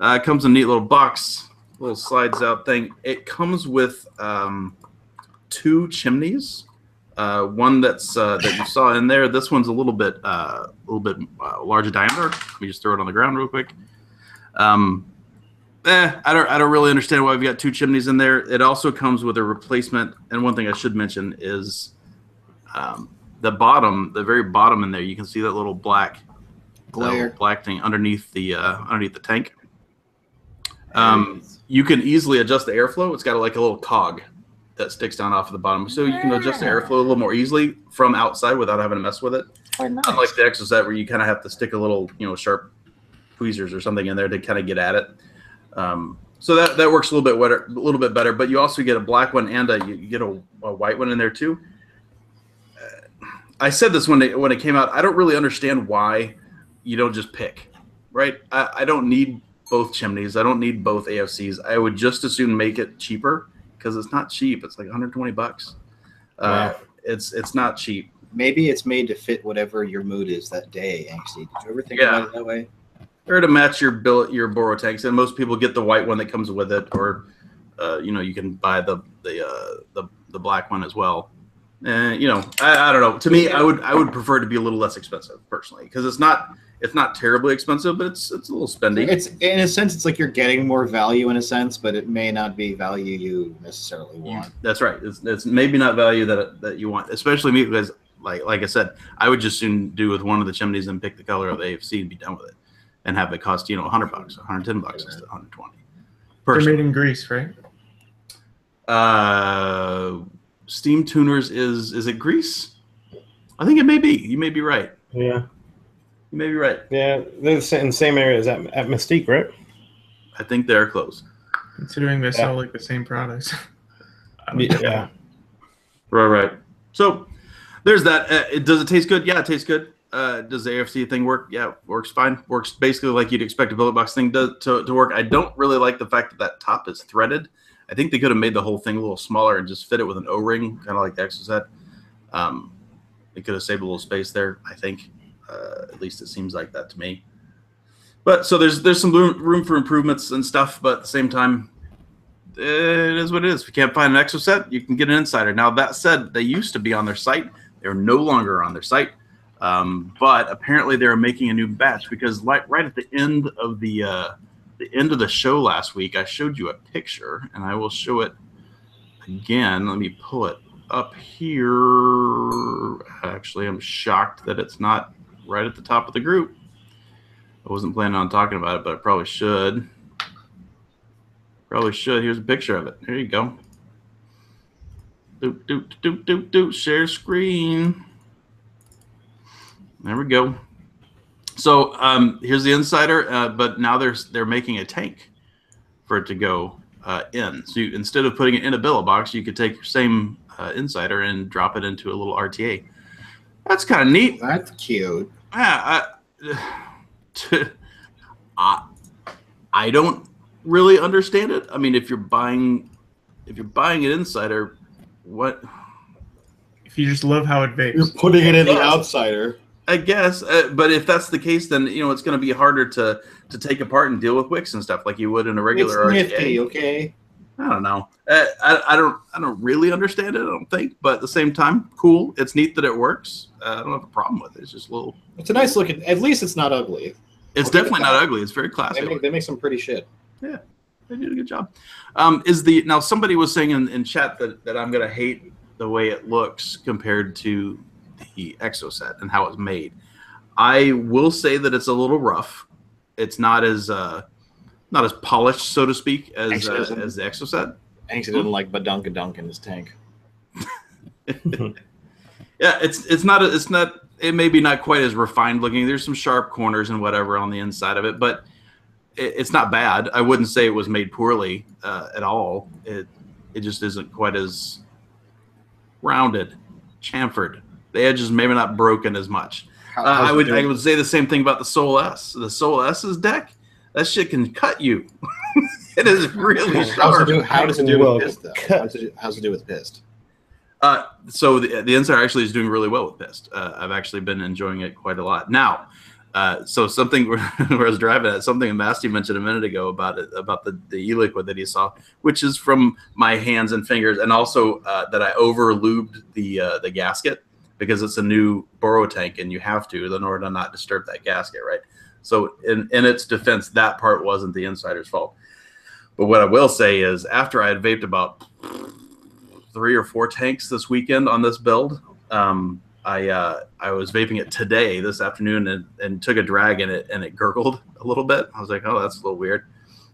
Uh, it comes in a neat little box, little slides out thing. It comes with um, two chimneys. Uh, one that's uh, that you saw in there. This one's a little bit uh, a little bit uh, larger diameter. Let me just throw it on the ground real quick. Um, eh, I don't I don't really understand why we've got two chimneys in there. It also comes with a replacement. And one thing I should mention is um, the bottom, the very bottom in there. You can see that little black Glare. little black thing underneath the uh, underneath the tank. Um, you can easily adjust the airflow. It's got like a little cog that sticks down off of the bottom, so you can adjust the airflow a little more easily from outside without having to mess with it. Or not. Unlike the Exocet, where you kind of have to stick a little, you know, sharp tweezers or something in there to kind of get at it. Um, so that that works a little bit better, a little bit better. But you also get a black one and a you, get a, a white one in there too. Uh, I said this when it when it came out. I don't really understand why you don't just pick, right? I, I don't need both chimneys. I don't need both AFCs. I would just as soon make it cheaper because it's not cheap. It's like 120 bucks. Uh, It's it's not cheap. Maybe it's made to fit whatever your mood is that day, Angsty. Did you ever think Yeah. about it that way? Or to match your bill your Boro tanks. And most people get the white one that comes with it, or uh, you know you can buy the the uh, the the black one as well. And you know, I, I don't know. To me, I would I would prefer to be a little less expensive personally because it's not it's not terribly expensive, but it's it's a little spendy. It's in a sense, it's like you're getting more value in a sense, but it may not be value you necessarily want. That's right. It's, it's maybe not value that that you want, especially me because like like I said, I would just soon do with one of the chimneys and pick the color of the AFC and be done with it, and have it cost you know 100 bucks, 110 bucks instead of 120. They're made in Greece, right? Uh, Steam Tuners is is it Greece? I think it may be. You may be right. Yeah, You may be right. yeah, they're in the same area as at, at Mystique, right? I think they're close. Considering they Yeah. sell like the same products. *laughs* Yeah, Right, right. So there's that. Uh, it, does it taste good? Yeah, it tastes good. Uh, does the AFC thing work? Yeah, works fine. Works basically like you'd expect a billet box thing to, to, to work. I don't really like the fact that that top is threaded. I think they could have made the whole thing a little smaller and just fit it with an O-ring, kind of like the Exocet. Um, they could have saved a little space there. I think. Uh, at least it seems like that to me. But so there's there's some room, for improvements and stuff, but at the same time, it is what it is. If you can't find an Exocet, you can get an Insider. Now that said, they used to be on their site. They're no longer on their site, um, but apparently they're making a new batch because like right at the end of the uh, the end of the show last week, I showed you a picture, and I will show it again. Let me pull it up here. Actually, I'm shocked that it's not right at the top of the group. I wasn't planning on talking about it, but I probably should. Probably should. Here's a picture of it. There you go. Doop, doop, doop, doop, doop. Share screen. There we go. So um, here's the insider, uh, but now they're they're making a tank for it to go uh, in. So you, instead of putting it in a billet box, you could take your same uh, insider and drop it into a little RTA. That's kind of neat. That's cute. Yeah, I, *sighs* I, I don't really understand it. I mean, if you're buying, if you're buying an insider, what? If you just love how it vapes. You're putting it in the outsider. I guess, uh, but if that's the case, then you know it's going to be harder to to take apart and deal with wicks and stuff like you would in a It's regular RTA. nifty, okay? I don't know. Uh, I, I don't I don't really understand it. I don't think, but at the same time, cool. It's neat that it works. Uh, I don't have a problem with it. It's just a little. It's a nice looking. At least it's not ugly. It's I'll give it definitely not ugly. It's very classy. They make, they make some pretty shit. Yeah, they did a good job. Um, is the now somebody was saying in, in chat that, that I'm gonna hate the way it looks compared to the Exocet and how it's made. I will say that it's a little rough. It's not as uh, not as polished, so to speak, as uh, as the Exocet. Hanks didn't like Badunka Dunk in his tank. *laughs* Yeah, it's it's not a, it's not it may be not quite as refined looking. There's some sharp corners and whatever on the inside of it, but it, it's not bad. I wouldn't say it was made poorly uh, at all. It it just isn't quite as rounded, chamfered. The edge is maybe not broken as much. How- Uh, I would? I would say the same thing about the Soul S. The Soul S's deck, that shit can cut you. *laughs* it is really How's it sharp. do, how does it do Well, with pissed though? cut. How's it, how's it do with pissed? Uh, so the, the Insider actually is doing really well with Pissed. Uh, I've actually been enjoying it quite a lot. Now, uh, so something where, *laughs* where I was driving at, something Masty mentioned a minute ago about it, about the, the e-liquid that he saw, which is from my hands and fingers, and also uh, that I over lubed the uh, the gasket because it's a new Boro tank and you have to in order to not disturb that gasket, right? So in, in its defense, that part wasn't the Insider's fault. But what I will say is after I had vaped about three or four tanks this weekend on this build. Um, I uh, I was vaping it today, this afternoon, and, and took a drag in it, and it gurgled a little bit. I was like, oh, that's a little weird.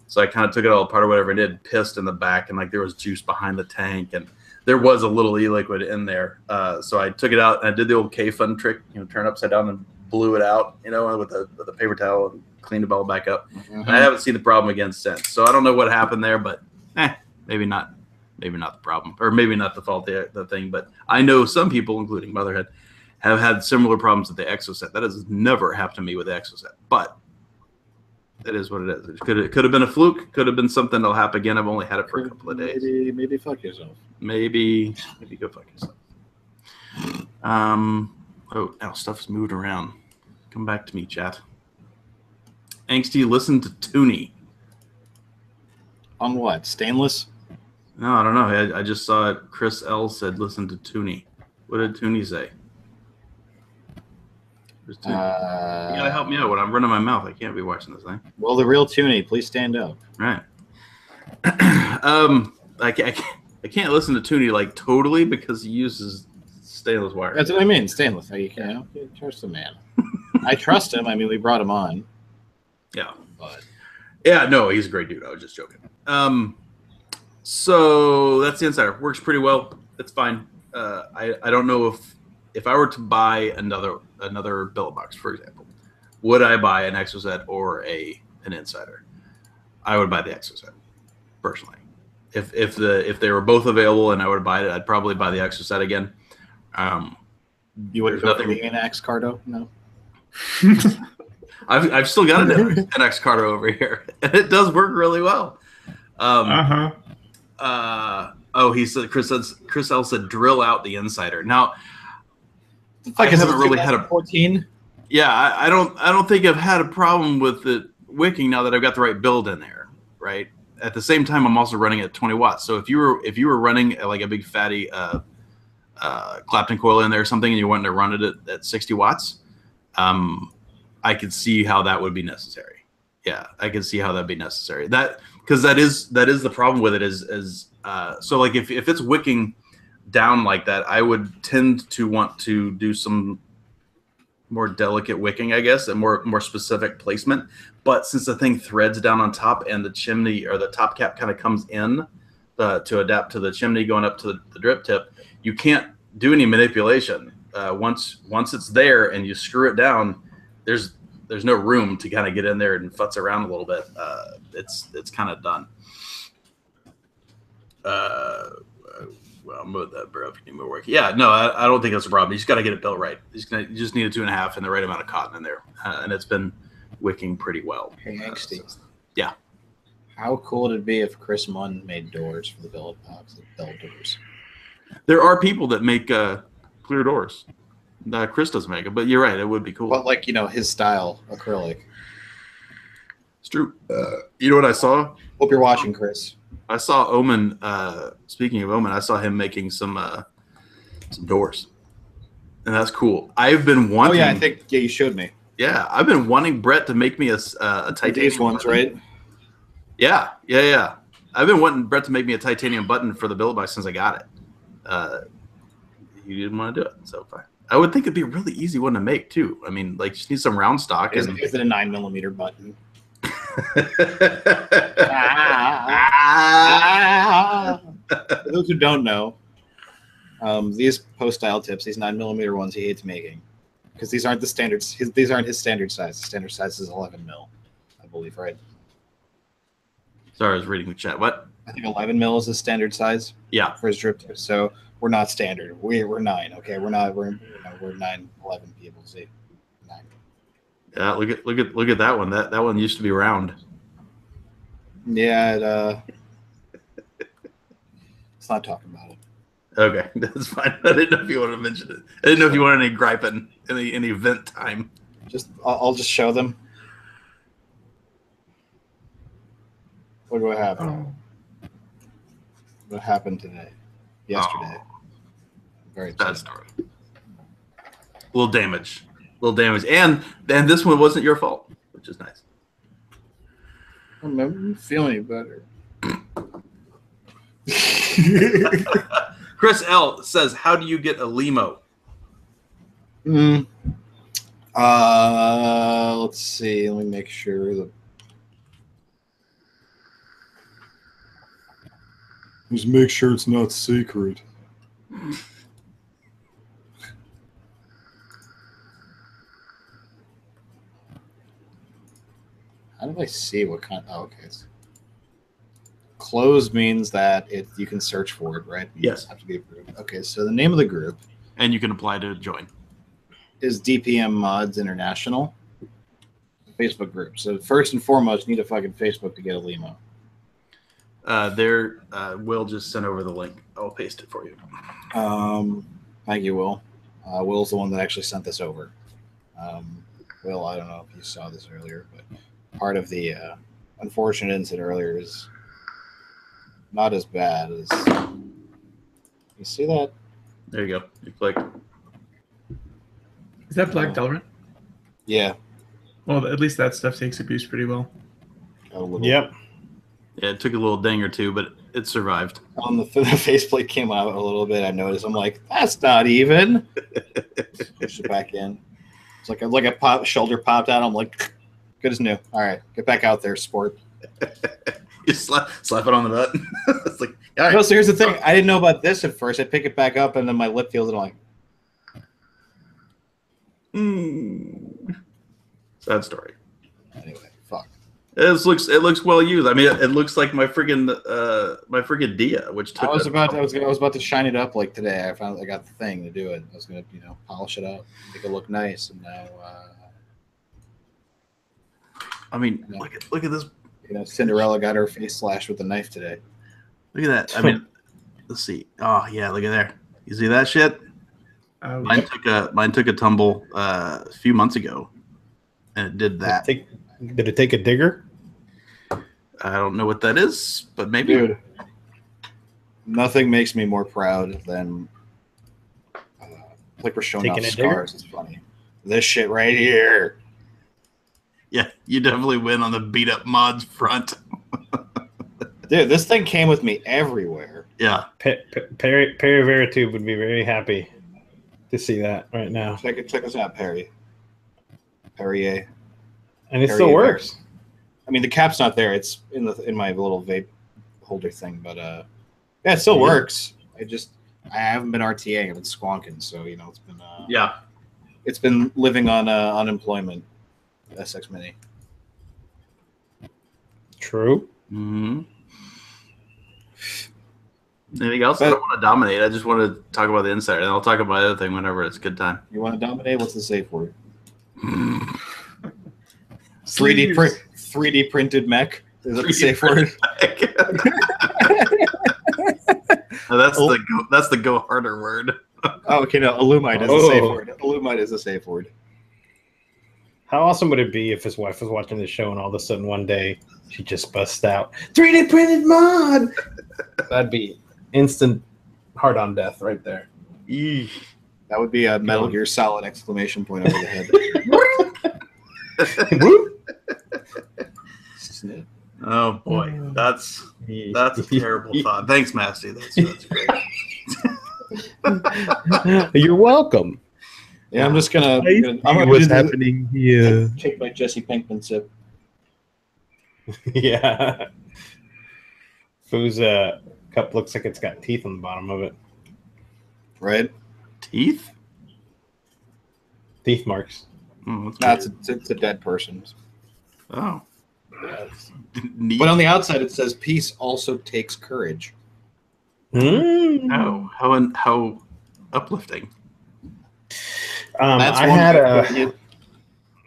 So I kind of took it all apart or whatever, and it pissed in the back, and like there was juice behind the tank, and there was a little e-liquid in there. Uh, so I took it out and I did the old Kayfun trick, you know, turn it upside down and blew it out, you know, with a with a paper towel and cleaned it all back up. And I haven't seen the problem again since. So I don't know what happened there, but eh, maybe not, maybe not the problem, or maybe not the fault of the thing. But I know some people, including Motherhead, have had similar problems with the Exocet. That has never happened to me with the Exocet, but that is what it is. It could it could have been a fluke. Could have been something that'll happen again. I've only had it for a couple of days. Maybe, maybe fuck yourself. Maybe maybe go fuck yourself. Um. Oh, now stuff's moved around. Come back to me, chat. Angsty, listen to Toonie. On what? Stainless? No, I don't know. I, I just saw it. Chris L said, "Listen to Toonie." What did Toonie say? Uh, you gotta help me out. When I'm running my mouth, I can't be watching this thing. Well, the real Toonie, please stand up. Right. *clears throat* um, I can't, I can't. I can't listen to Toonie like totally because he uses stainless wire. That's what I mean. Stainless. You can't you trust the man. *laughs* I trust him. I mean, we brought him on, yeah. but Yeah, no, he's a great dude. I was just joking. Um, so that's the insider. Works pretty well. It's fine. Uh, I I don't know if if I were to buy another another billet box, for example, would I buy an Exocet or a an insider? I would buy the Exocet personally. If if the if they were both available and I would buy it, I'd probably buy the Exocet again. Um, you wouldn't There's go for nothing- the Anax Cardo? No. *laughs* I've I've still got an *laughs* NX Carter over here, *laughs* and it does work really well. Um, Uh huh. uh oh he said chris says chris l said drill out the insider now I haven't really had a- 14. yeah I, I don't i don't think i've had a problem with it wicking now that i've got the right build in there right? At the same time i'm also running at 20 watts. So if you were if you were running like a big fatty uh uh clapton coil in there or something and you wanted to run it at, at 60 watts um i could see how that would be necessary. Yeah i could see how that'd be necessary. That because that is that is the problem with it is is uh so like if, if it's wicking down like that i would tend to want to do some more delicate wicking i guess and more more specific placement. But since the thing threads down on top and the chimney or the top cap kind of comes in uh, to adapt to the chimney going up to the, the drip tip you can't do any manipulation. Uh, once once it's there and you screw it down there's there's no room to kind of get in there and futz around a little bit. Uh, it's it's kind of done. Uh, well, I'm with that, bro. If you need more work, yeah, no, I, I don't think that's a problem. You just got to get it built right. You just, gonna, you just need a two and a half and the right amount of cotton in there, uh, and it's been wicking pretty well. Hey, Uh, so- Yeah. How cool would it be if Chris Munn made doors for the billet box, like bell doors? There are people that make uh, clear doors. Uh, Chris doesn't make it, but you're right. It would be cool. But like you know, his style acrylic. it's true. Uh, you know what I saw? Hope you're watching, Chris. I saw Omen. Uh, speaking of Omen, I saw him making some uh, some doors, and that's cool. I've been wanting. Oh yeah, I think yeah, you showed me. Yeah, I've been wanting Brett to make me a uh, a titanium. These ones, button. right? Yeah, yeah, yeah. I've been wanting Brett to make me a titanium button for the box since I got it. Uh, he didn't want to do it, so fine. I would think it'd be a really easy one to make too. I mean, like just need some round stock Is, and. is it a nine millimeter button? Ah. Those who don't know, um, these post style tips, these nine millimeter ones, he hates making because these aren't the standards. His, these aren't his standard size. The standard size is 11 mil, I believe, right? Sorry, I was reading the chat. What? I think 11 mil is the standard size Yeah, for his drip tip. So we're not standard. We're we're nine. Okay, we're not. We're you know, we're nine, 11 people. See, nine. yeah. Look at look at look at that one. That that one used to be round. Yeah. It, uh, *laughs* let's not talk about it. Okay, *laughs* that's fine. I didn't know if you wanted to mention it. I didn't know if you wanted any griping any any event time. Just I'll, I'll just show them. Look what happened. Oh, What happened today? Yesterday. Very Bad upset. story. little damage, little damage, and then this one wasn't your fault, which is nice. I'm not feeling better. *laughs* Chris L says, "How do you get a limo?" Mm. Uh, let's see. Let me make sure the. Just make sure it's not secret. How do I see what kind? Oh, okay. it's- Closed means that it you can search for it, right? You Yes. have to be approved. Okay, so the name of the group And you can apply to join. is DPM Mods International Facebook group. So first and foremost, you need a fucking Facebook to get a limo. Uh, there, uh, Will just sent over the link. I'll paste it for you. Um, thank you, Will. Uh, Will's the one that actually sent this over. Um, Will, I don't know if you saw this earlier, but part of the uh, unfortunate incident earlier is not as bad as. You see that? There you go. You click. is that Black Delrin? Yeah. Well, at least that stuff takes abuse pretty well. A little. Yep. Yeah, it took a little ding or two, but it survived. On the, *laughs* the faceplate came out a little bit. I noticed. I'm like, that's not even. *laughs* Push it back in. It's like a, like a pop shoulder popped out. I'm like, good as new. All right, get back out there, sport. *laughs* You slap slap it on the butt. *laughs* it's like, all right. No, so here's the thing. I didn't know about this at first. I pick it back up, and then my lip feels it. I'm like, Mm. Sad story. anyway, fuck. It looks it looks well used. I mean, it, it looks like my freaking uh my freaking Dia, which took I was about to, I was I was about to shine it up like today. I found I got the thing to do it. I was gonna you know polish it up, make it look nice, and now uh, I mean, look at look at this. you know Cinderella got her face slashed with a knife today. Look at that. I mean, let's see. Oh yeah, look at there. You see that shit? Uh, Mine took a mine took a tumble uh, a few months ago, and it did that. Take, did it take a digger? I don't know what that is, but maybe. Dude, nothing makes me more proud than uh, like we're showing Taking off a digger? scars. It's funny. This shit right here. Yeah, you definitely win on the beat up mods front. *laughs* Dude, this thing came with me everywhere. Yeah, Pe- Pe- Perry Perry Veritube would be very happy to see that right now, Check it. Check us out, Perry. Perrier. and it Perry still Ver- works. I mean, the cap's not there. It's in the in my little vape holder thing, but uh, yeah, it still Yeah. works. I just I haven't been RTAing. I've been squonking, so you know it's been uh, yeah. it's been living on uh, unemployment. SX Mini. True. hmm Anything else? I don't want to dominate. I just want to talk about the insider, and I'll talk about the other thing whenever it's a good time. You want to dominate? What's the safe word? 3D print, 3D printed mech. Is that the safe word? *laughs* No, that's Oh. the go, that's the go harder word. Oh, okay. No, Illumite is a safe Oh. word. Illumite is a safe word. How awesome would it be if his wife was watching the show and all of a sudden one day she just busts out 3D printed mod? *laughs* That'd be instant hard on death right there. That would be a Metal Gear Solid exclamation point over the head. *laughs* Oh boy, mm. that's that's a terrible thought. Thanks, Masty. That's, that's great. *laughs* You're welcome. Yeah, I'm just gonna. I gonna I'm gonna what's do the- happening here. Take my Jesse Pinkman sip. *laughs* yeah. Whose uh, cup looks like it's got teeth on the bottom of it. Right? Teeth? Teeth marks. Oh, That's weird. a, it's a dead person's. oh. Yes. But on the outside, it says peace also takes courage. Mm. how how un- how uplifting. Um, I had a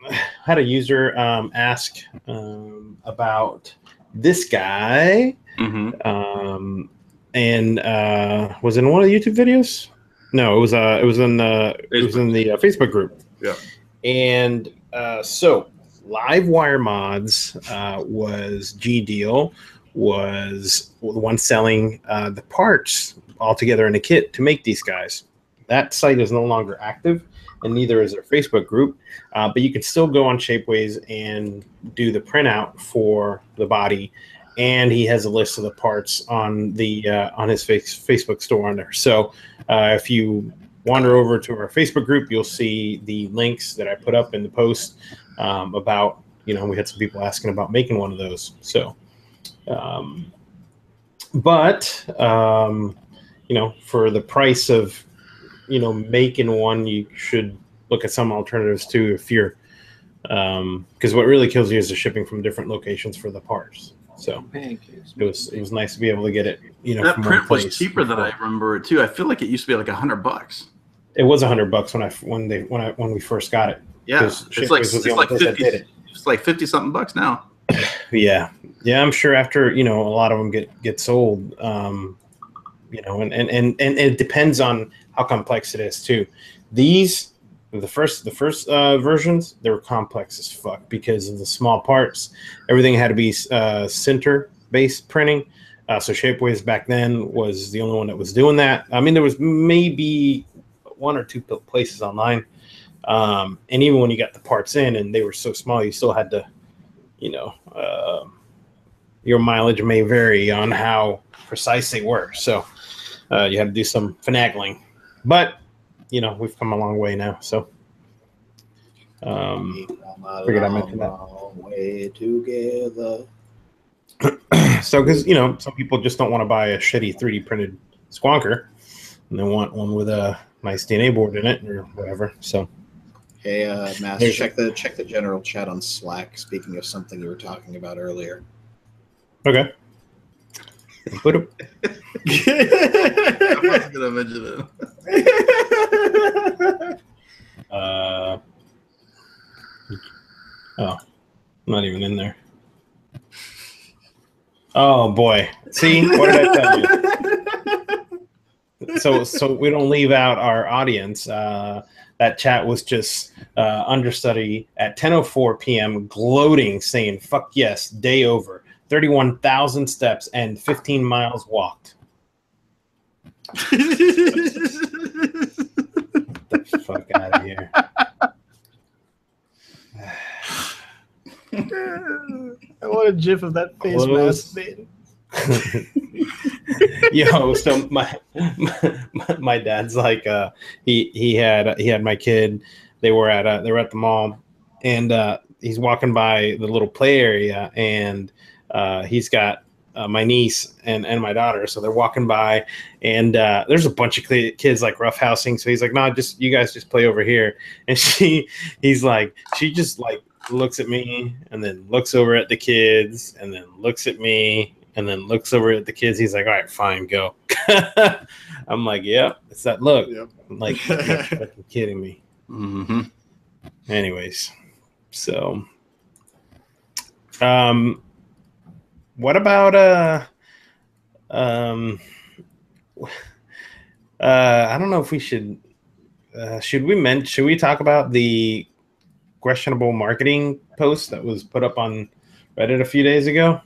*sighs* had a user um, ask um, about this guy, hmm um, and uh, was in one of the YouTube videos. No, it was uh, it was in the it was in the uh, Facebook group. Yeah. and uh, so Livewire Mods uh, was G Deal was the one selling uh, the parts all together in a kit to make these guys. That site is no longer active, and neither is their Facebook group. Uh, but you can still go on Shapeways and do the printout for the body, and he has a list of the parts on the uh, on his face, Facebook store on there. So uh, if you wander over to our Facebook group, you'll see the links that I put up in the post um, about you know we had some people asking about making one of those. So, um, but um, you know for the price of you know making one, you should look at some alternatives too if you're um because what really kills you is the shipping from different locations for the parts. So Pancakes. it was it was nice to be able to get it. You know, That from one print was place cheaper than I remember it too. I feel like it used to be like a hundred bucks. It was a hundred bucks when I when they when I when we first got it. Yeah, 'Cause it's like was it's like fifty. it. It's like fifty something bucks now. Yeah, yeah. I'm sure after you know a lot of them get get sold. Um, you know, and and and and it depends on how complex it is too. These the first the first uh, versions they were complex as fuck because of the small parts. Everything had to be uh, sinter based printing. Uh, so Shapeways back then was the only one that was doing that. I mean, there was maybe one or two places online, um, and even when you got the parts in and they were so small, you still had to, you know, uh, your mileage may vary on how precise they were. So uh, you had to do some finagling, but you know we've come a long way now. So um, figured I'd mention that. Way together. *clears throat* so because you know some people just don't want to buy a shitty 3D printed squonker, and they want one with a nice DNA board in it or whatever. So Hey, uh, Master, There's- check the check the general chat on Slack. Speaking of something you were talking about earlier. okay. Put a, I wasn't gonna mention it. uh, oh, not even in there. Oh boy! See what did I tell you? so so we don't leave out our audience. Uh, that chat was just uh, understudy at 10:04 p.m. gloating, saying "fuck yes, day over, 31,000 steps and 15 miles walked." Get the fuck out of here! *sighs* I want a gif of that face Close. mask. *laughs* Yo, so my, my my dad's like uh he he had he had my kid. They were at uh they were at the mall, and uh he's walking by the little play area, and uh he's got uh, my niece and and my daughter. So they're walking by, and uh there's a bunch of cli- kids like roughhousing. So he's like, "No, just you guys just play over here." *laughs* And she he's like, she just like looks at me and then looks over at the kids and then looks at me and then looks over at the kids. He's like, "All right, fine, go." *laughs* I'm like, "Yep, it's that look." Yep. I'm like, you're *laughs* fucking kidding me. hmm Anyways, so um, what about uh, um, uh, I don't know if we should. Uh, should we mention? Should we talk about the questionable marketing post that was put up on Reddit a few days ago?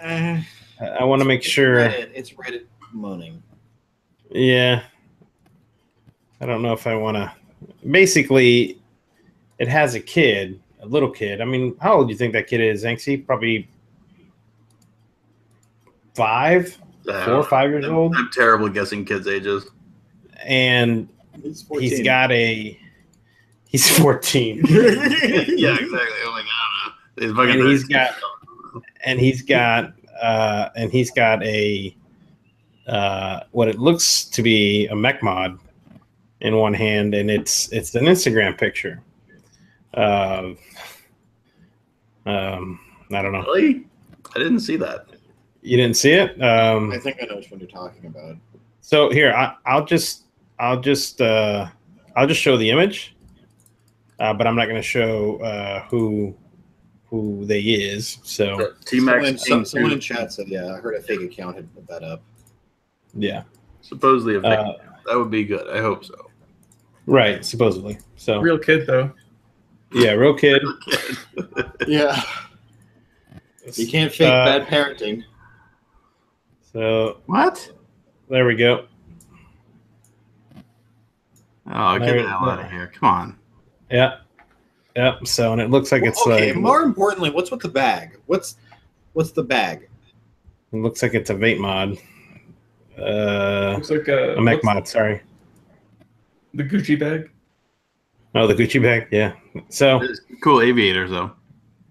Eh, I, I want to make sure. Reddit, it's Reddit moaning. Yeah. I don't know if I want to. Basically, it has a kid, a little kid. I mean, how old do you think that kid is, Anksy? Probably five, four or five years I'm, old. I'm terrible guessing kids' ages. And He's he's got a. He's *laughs* 14. *laughs* yeah, exactly. Oh my god, he's fucking. And he's got- and he's got uh and he's got a uh what it looks to be a mech mod in one hand and it's it's an instagram picture uh, um i don't know Really? I didn't see that. You didn't see it um I think I know which one you're talking about. so here I, i'll just i'll just uh i'll just show the image uh but i'm not going to show uh who who they is so T Someone, Max some, someone in chat said, "Yeah, I heard a fake account had put that up." yeah supposedly a fake. uh, that would be good. I hope so. right supposedly so Real kid though. yeah real kid *laughs* Yeah, you can't fake Uh, bad parenting. So What? there we go. Oh, get There- the hell out of here! Come on. Yeah. Yep. So and it looks like it's okay, like more importantly, what's with the bag? What's what's the bag? it looks like it's a vape mod. Uh Looks like a, a mech looks- mod, sorry. the Gucci bag. Oh the Gucci bag, yeah. So cool aviators though.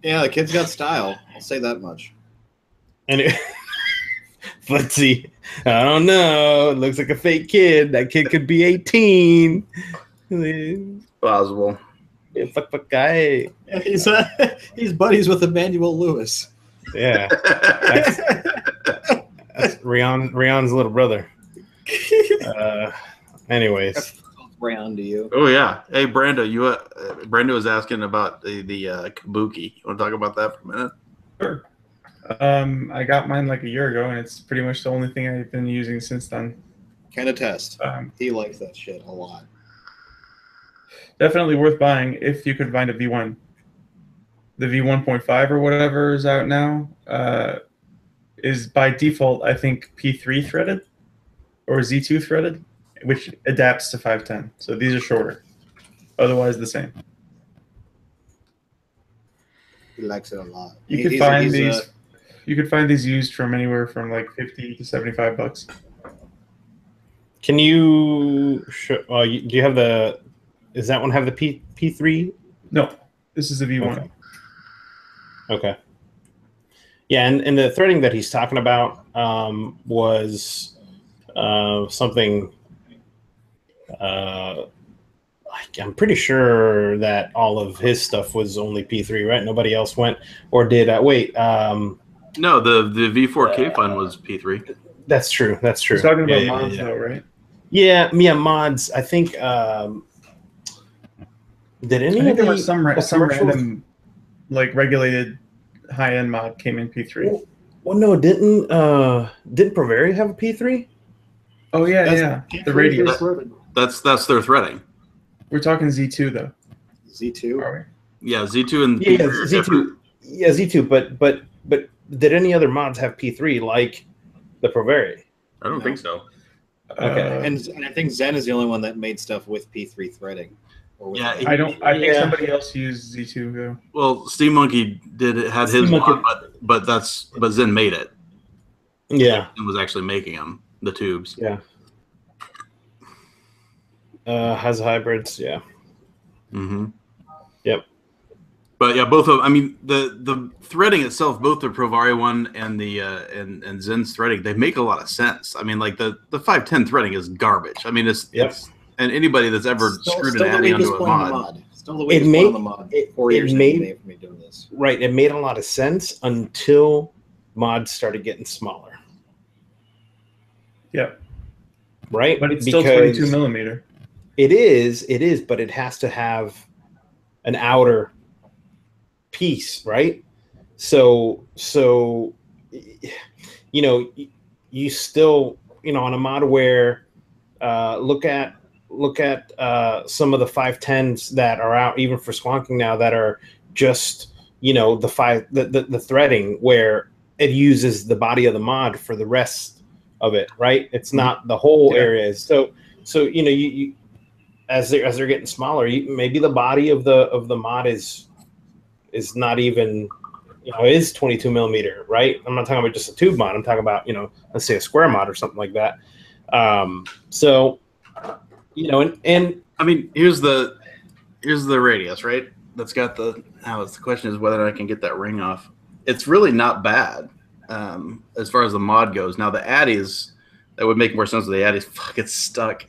Yeah, the kid's got style. I'll say that much. and it, *laughs* *laughs* let's see. I don't know. It looks like a fake kid. That kid could be 18. Plausible. Yeah, fuck fuck guy. Yeah, he's uh, *laughs* he's buddies with Emmanuel Lewis. Yeah. That's, that's Rion Rion's little brother. Uh anyways. Round to you. oh yeah. Hey Brando, you uh, uh, Brando was asking about the the uh, Kabuki. You want to talk about that for a minute? Sure. Um, I got mine like a year ago, and it's pretty much the only thing I've been using since then. Kind of test. Um, He likes that shit a lot. definitely worth buying if you could find a V1. The V1.5 or whatever is out now uh, is by default, I think, P3 threaded or Z2 threaded, which adapts to 510. So these are shorter. Otherwise, the same. He likes it a lot. You He- he's- find he's, these. uh, you could find these used from anywhere from like 50 to 75 bucks. Can you show uh, you, do you have the does that one have the P P3 No, this is a V1. Okay. Okay. Yeah, and, and the threading that he's talking about um, was uh, something. Uh, I'm pretty sure that all of his stuff was only P3, right? Nobody else went or did. Uh, wait, um, No, the the V4 Kayfun was P3. that's true. That's true. We're talking Yeah, about yeah, mods yeah. though, right? Yeah, yeah, mods. I think. Um, did any I of think there the was some ra- some random like regulated high end mod came in P3. Well, no, didn't uh, didn't Provari have a P3? Oh yeah, That's- yeah. The radius. That's that's their threading. We're talking Z2 though. Z2. Are we? Yeah, Z2 and Yeah, yeah, P3 are Z2. different. Yeah, Z2, but but but did any other mods have P3 like the Provari? I don't No. think so. Okay. Uh, And, and I think Zen is the only one that made stuff with P3 threading. Or with Yeah, I don't. I think Yeah. somebody else used Z2 though. Well, Steam Monkey did it, had his Monkey- mod, but but that's but Zen made it Yeah, and was actually making them the tubes. yeah. Uh, has hybrids, yeah. Mm-hmm. Yep. But yeah, both of I mean the the threading itself, both the Provari one and the uh, and and Zen's threading, they make a lot of sense. I mean, like the the five ten threading is garbage. I mean, it's Yep. it's and anybody that's ever Still, screwed still an the addy onto a point on the mod. mod. Still the weakest made- the mod. it- Four it years made- made, for me doing this. Right, it made a lot of sense until mods started getting smaller, Yep. right? But it's still 22 millimeter. It is, it is, but it has to have an outer piece, right? So, so you know, you still, you know, on a mod where uh, look at look at uh, some of the five tens that are out even for squonking now that are just you know the five the, the, the threading where it uses the body of the mod for the rest of it, right? It's not the whole Yeah. area. So, so you know, you, you as they as they're getting smaller, you, maybe the body of the of the mod is is not even you know is 22 millimeter, right? I'm not talking about just a tube mod. I'm talking about you know let's say a square mod or something like that. Um, so you know, and and I mean, here's the here's the radius, right? That's got the now. It's the question is whether I can get that ring off. It's really not bad um, as far as the mod goes. Now the addies that would make more sense with the addies. *laughs* Fuck, it's stuck.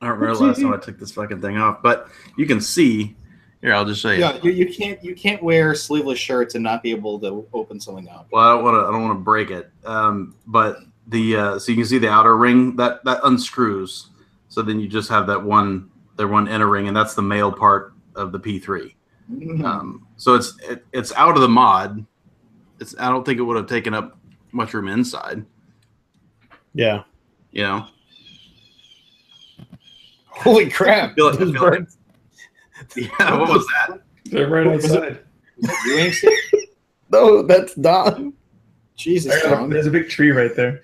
I don't remember last time I took this fucking thing off, but you can see. Here, I'll just show you. Yeah, you, you can't you can't wear sleeveless shirts and not be able to open something up. Well, I don't want to. I don't want to break it. Um, but the uh, so you can see the outer ring that that unscrews. So then you just have that one, the one inner ring, and that's the male part of the P3. Mhm. Um, so it's it, it's out of the mod. It's I don't think it would have taken up much room inside. yeah, You know, holy crap! feel like- Those feel like- birds- *laughs* yeah. What was that? They're right outside. you ain't seen- No, that's Don. Jesus, Tom. There's a big tree right there.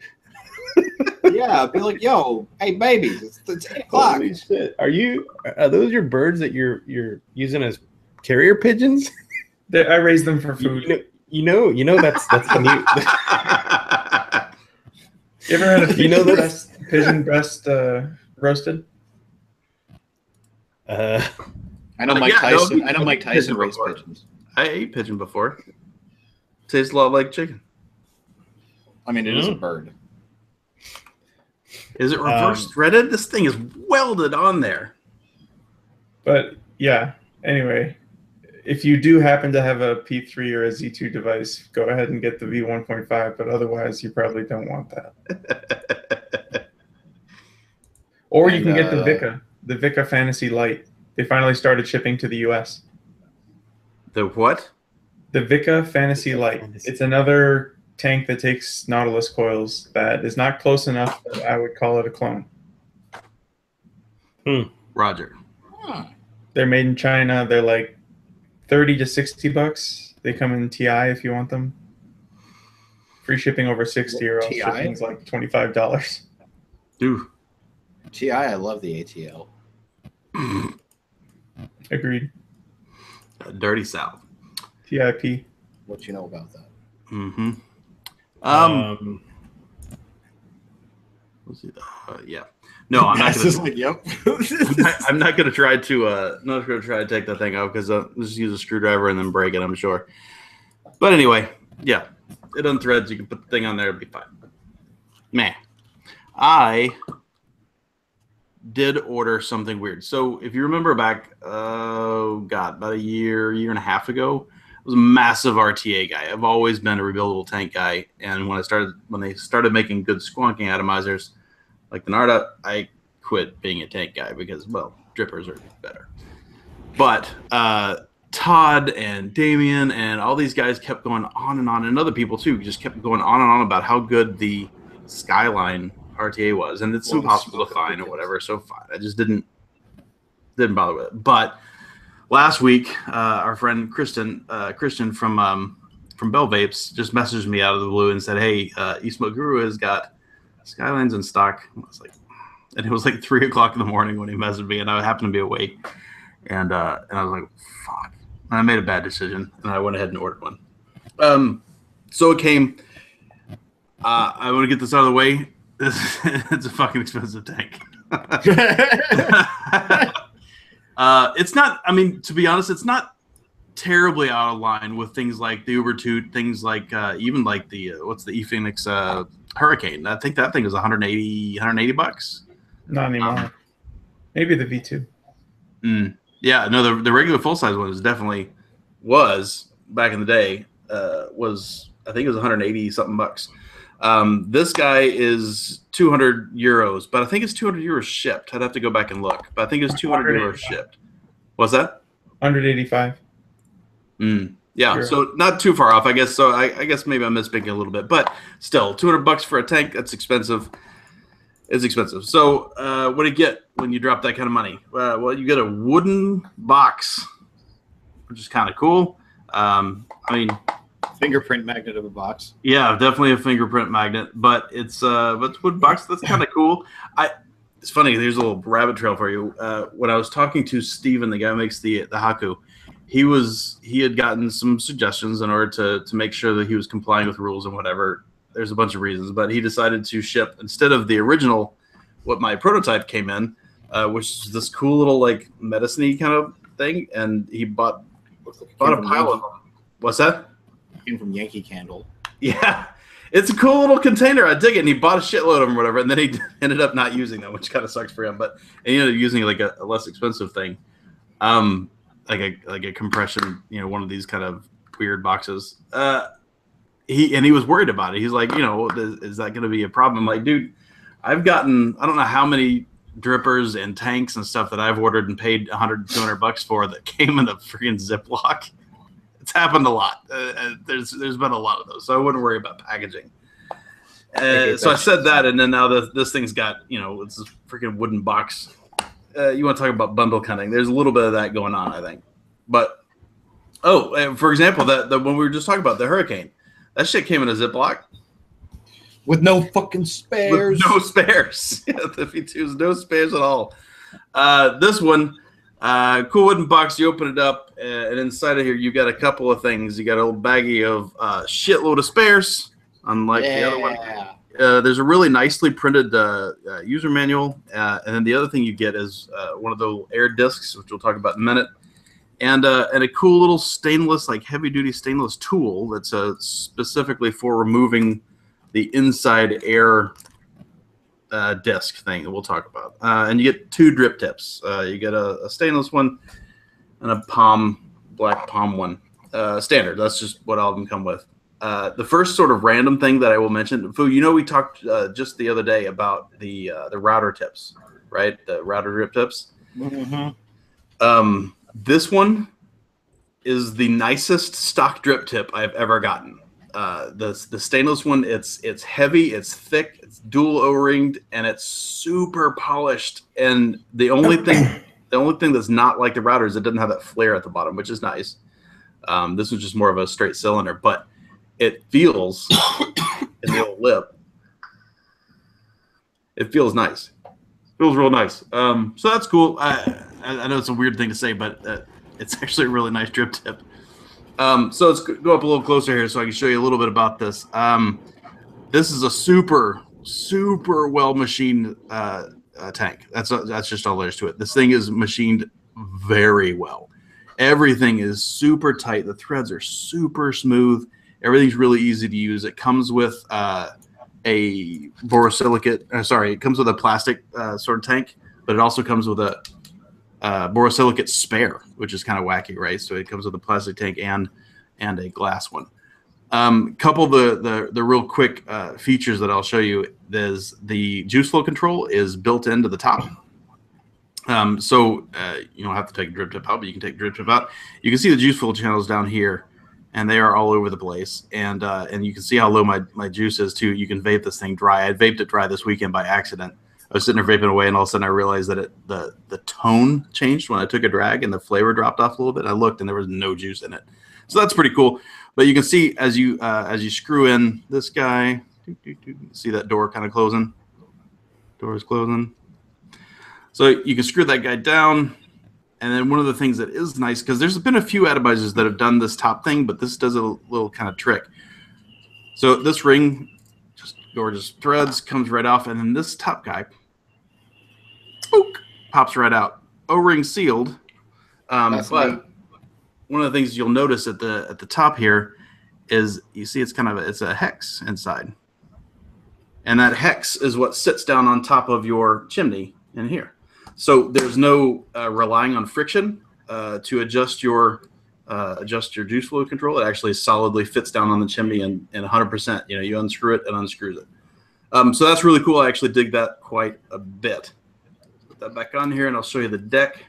*laughs* Yeah, be like, yo, hey, babies, it's, it's eight o'clock. Holy shit! Are you? Are those your birds that you're you're using as carrier pigeons? *laughs* They, I raised them for You food. know, you know, you know that's that's the new. You ever had a You pigeon know that- breast, pigeon breast uh, roasted? Uh, I know Uh, Mike yeah, no, Tyson. I know Mike Tyson raised before. pigeons. I ate pigeon before. Tastes a lot like chicken. I mean, it is a Mm. bird. Is it reverse Um, threaded? This thing is welded on there. But yeah, anyway, if you do happen to have a P3 or a Z2 device, go ahead and get the V1.5, but otherwise, you probably don't want that. *laughs* Or you And, can get the uh, Vika, the Vika Fantasy Light. They finally started shipping to the US. the what? The Vika Fantasy Light. Fantasy. It's another tank that takes Nautilus coils that is not close enough that I would call it a clone. Hmm. Roger. Huh. They're made in China. They're like 30 to 60 bucks. They come in TI if you want them. Free shipping over 60 or else TI? shipping's like $25. Ooh. Ti, I love the ATL. *clears throat* Agreed. Dirty South. TIP. What you know about that? Mm-hmm. Um, um, let's see. Uh, yeah. No, I'm not gonna. just like, yep. I'm not, I'm not gonna try to. Uh, not gonna try to take that thing off because uh, just use a screwdriver and then break it. I'm sure. But anyway, yeah, it unthreads. You can put the thing on there. It'll be fine. Man, I did order something weird. So if you remember back, oh god, about a year, year and a half ago, I was a massive RTA guy. I've always been a rebuildable tank guy, and when I started, when they started making good squonking atomizers, like the Narda, I quit being a tank guy because, well, drippers are better. But uh, Todd and Damien and all these guys kept going on and on, and other people too just kept going on and on about how good the Skyline RTA was, and it's Well, impossible to find or whatever. So fine, I just didn't didn't bother with it. But last week, uh, our friend Kristen uh, Christian from um, from Bell Vapes just messaged me out of the blue and said, "Hey, uh, Eastmo Guru has got Skylines in stock." I was like, and it was like three o'clock in the morning when he messaged me, and I happened to be awake, and uh, and I was like, "Fuck!" And I made a bad decision, and I went ahead and ordered one. Um, so it came. Uh, I want to get this out of the way. This, *laughs* it's a fucking expensive tank. *laughs* uh, it's not. I mean, to be honest, it's not terribly out of line with things like the Uber Two, things like uh, even like the uh, what's the E Phoenix uh, Hurricane. I think that thing is 180, 180 bucks. Not anymore. Maybe the V2. Mm. Yeah, no, the, the regular full size one is definitely was back in the day uh, was I think it was 180 something bucks. Um, this guy is 200 euros, but I think it's 200 euros shipped. I'd have to go back and look, but I think it's 200 euros shipped. What's that? 185. Mm, yeah, Sure. so not too far off, I guess. So I, I guess maybe I'm misspeaking a little bit, but still, 200 bucks for a tank. That's expensive. It's expensive. So uh, what do you get when you drop that kind of money? Uh, well, you get a wooden box, which is kind of cool. Um, I mean, Fingerprint magnet of a box. yeah, definitely a fingerprint magnet, but it's uh, but wood box. That's kind of cool. I. It's funny. Here's a little rabbit trail for you. Uh, when I was talking to Steven, the guy who makes the the Haku, he was he had gotten some suggestions in order to to make sure that he was complying with rules and whatever. There's a bunch of reasons, but he decided to ship instead of the original, what my prototype came in, uh, which is this cool little like medicine kind of thing, and he bought Looks like it bought a pile of them. What's that? Came from Yankee Candle. Yeah, it's a cool little container. I dig it. And he bought a shitload of them, or whatever, and then he *laughs* ended up not using them, which kind of sucks for him. But he ended up using like a, a less expensive thing, um, like a like a compression, you know, one of these kind of weird boxes. Uh, he and he was worried about it. He's like, you know, is, is that going to be a problem? I'm like, dude, I've gotten I don't know how many drippers and tanks and stuff that I've ordered and paid 100 200 bucks for that came in a freaking Ziploc. *laughs* Happened a lot. Uh, uh, there's there's been a lot of those, so I wouldn't worry about packaging. Uh, so I said that, and then now this this thing's got you know it's this freaking wooden box. Uh, you want to talk about bundle cutting? There's a little bit of that going on, I think. But oh, for example, that the when we were just talking about the hurricane, that shit came in a Ziploc With no fucking spares. with no *laughs* spares. *laughs* yeah, the V2s, no spares at all. Uh, this one, uh, cool wooden box. You open it up, uh, and inside of here, you've got a couple of things. You got a little baggie of uh, shitload of spares, unlike the other one. Uh, there's a really nicely printed uh, uh, user manual, uh, and then the other thing you get is uh, one of the air discs, which we'll talk about in a minute, and uh, and a cool little stainless, like heavy duty stainless tool that's uh, specifically for removing the inside air uh, disc thing that we'll talk about. Uh, and you get two drip tips. Uh, you get a, a stainless one and a palm black palm one. Uh, standard. That's just what all of them come with. Uh, the first sort of random thing that I will mention, Fu, you know, we talked uh, just the other day about the uh, the router tips, right? The router drip tips. Mhm. Um, this one is the nicest stock drip tip I've ever gotten. Uh, the the stainless one, it's it's heavy, it's thick, it's dual O-ringed, and it's super polished. And the only *clears throat* thing the only thing that's not like the router is it doesn't have that flare at the bottom, which is nice. Um, this was just more of a straight cylinder, but it feels *coughs* in the old lip. It feels nice. Feels real nice. Um, so that's cool. I, I I know it's a weird thing to say, but uh, it's *laughs* actually a really nice drip tip. Um, so let's go up a little closer here so I can show you a little bit about this. Um, this is a super, super well machined uh, uh, tank. That's that's just all there is to it. This thing is machined very well. Everything is super tight. The threads are super smooth. Everything's really easy to use. It comes with uh, a borosilicate. Uh, sorry, it comes with a plastic uh, sort of tank, but it also comes with a uh, borosilicate spare, which is kind of wacky, right? So it comes with a plastic tank and and a glass one. Um, couple the the the real quick uh, features that I'll show you. is the juice flow control is built into the top. Um, so uh, you don't have to take drip tip out, but you can take drip tip out. You can see the juice flow channels down here, and they are all over the place. And uh, and you can see how low my, my juice is too. You can vape this thing dry. I vaped it dry this weekend by accident. I was sitting there vaping away, and all of a sudden I realized that it, the the tone changed when I took a drag, and the flavor dropped off a little bit. I looked, and there was no juice in it. So that's pretty cool. But you can see as you uh, as you screw in this guy, see that door kind of closing. Door is closing. So you can screw that guy down. And then one of the things that is nice, because there's been a few atomizers that have done this top thing, but this does a little kind of trick. So this ring, gorgeous threads, comes right off, and then this top guy, spook, pops right out. O-ring sealed, um, but neat. one of the things you'll notice at the at the top here is you see it's kind of a, it's a hex inside, and that hex is what sits down on top of your chimney in here. So there's no uh, relying on friction uh, to adjust your uh, adjust your juice flow control. It actually solidly fits down on the chimney and, and 100%. You know, you unscrew it and unscrews it. Um, so that's really cool. I actually dig that quite a bit. Put that back on here and I'll show you the deck.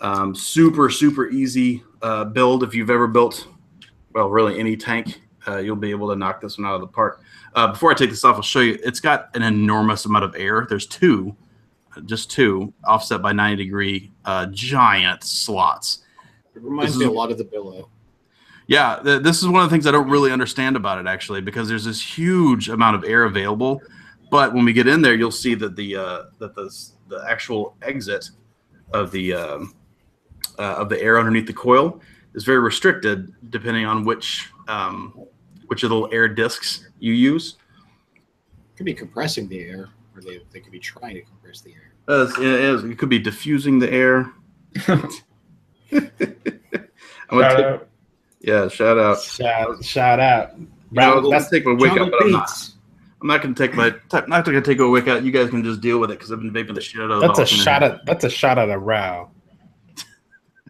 Um, super, super easy uh, build. If you've ever built, well, really any tank, uh, you'll be able to knock this one out of the park. Uh, before I take this off, I'll show you. It's got an enormous amount of air. There's two, just two, offset by 90 degree uh, giant slots. It reminds me a lot of the Billow. Yeah, th- this is one of the things I don't really understand about it actually, because there's this huge amount of air available. But when we get in there, you'll see that the uh, that the the actual exit of the um, uh, of the air underneath the coil is very restricted, depending on which um, which of the little air discs you use. Could be compressing the air, or they, they could be trying to compress the air. Uh, it, is- it could be diffusing the air. *laughs* I'm Shout take- out. yeah, shout out. Shout, shout out. You know, that's, I'm take my wick out, but I'm not. I'm not gonna take my type- not gonna take a wick out. You guys can just deal with it because I've been vaping the shit out of that's a all- shot at that's a shot at a brow.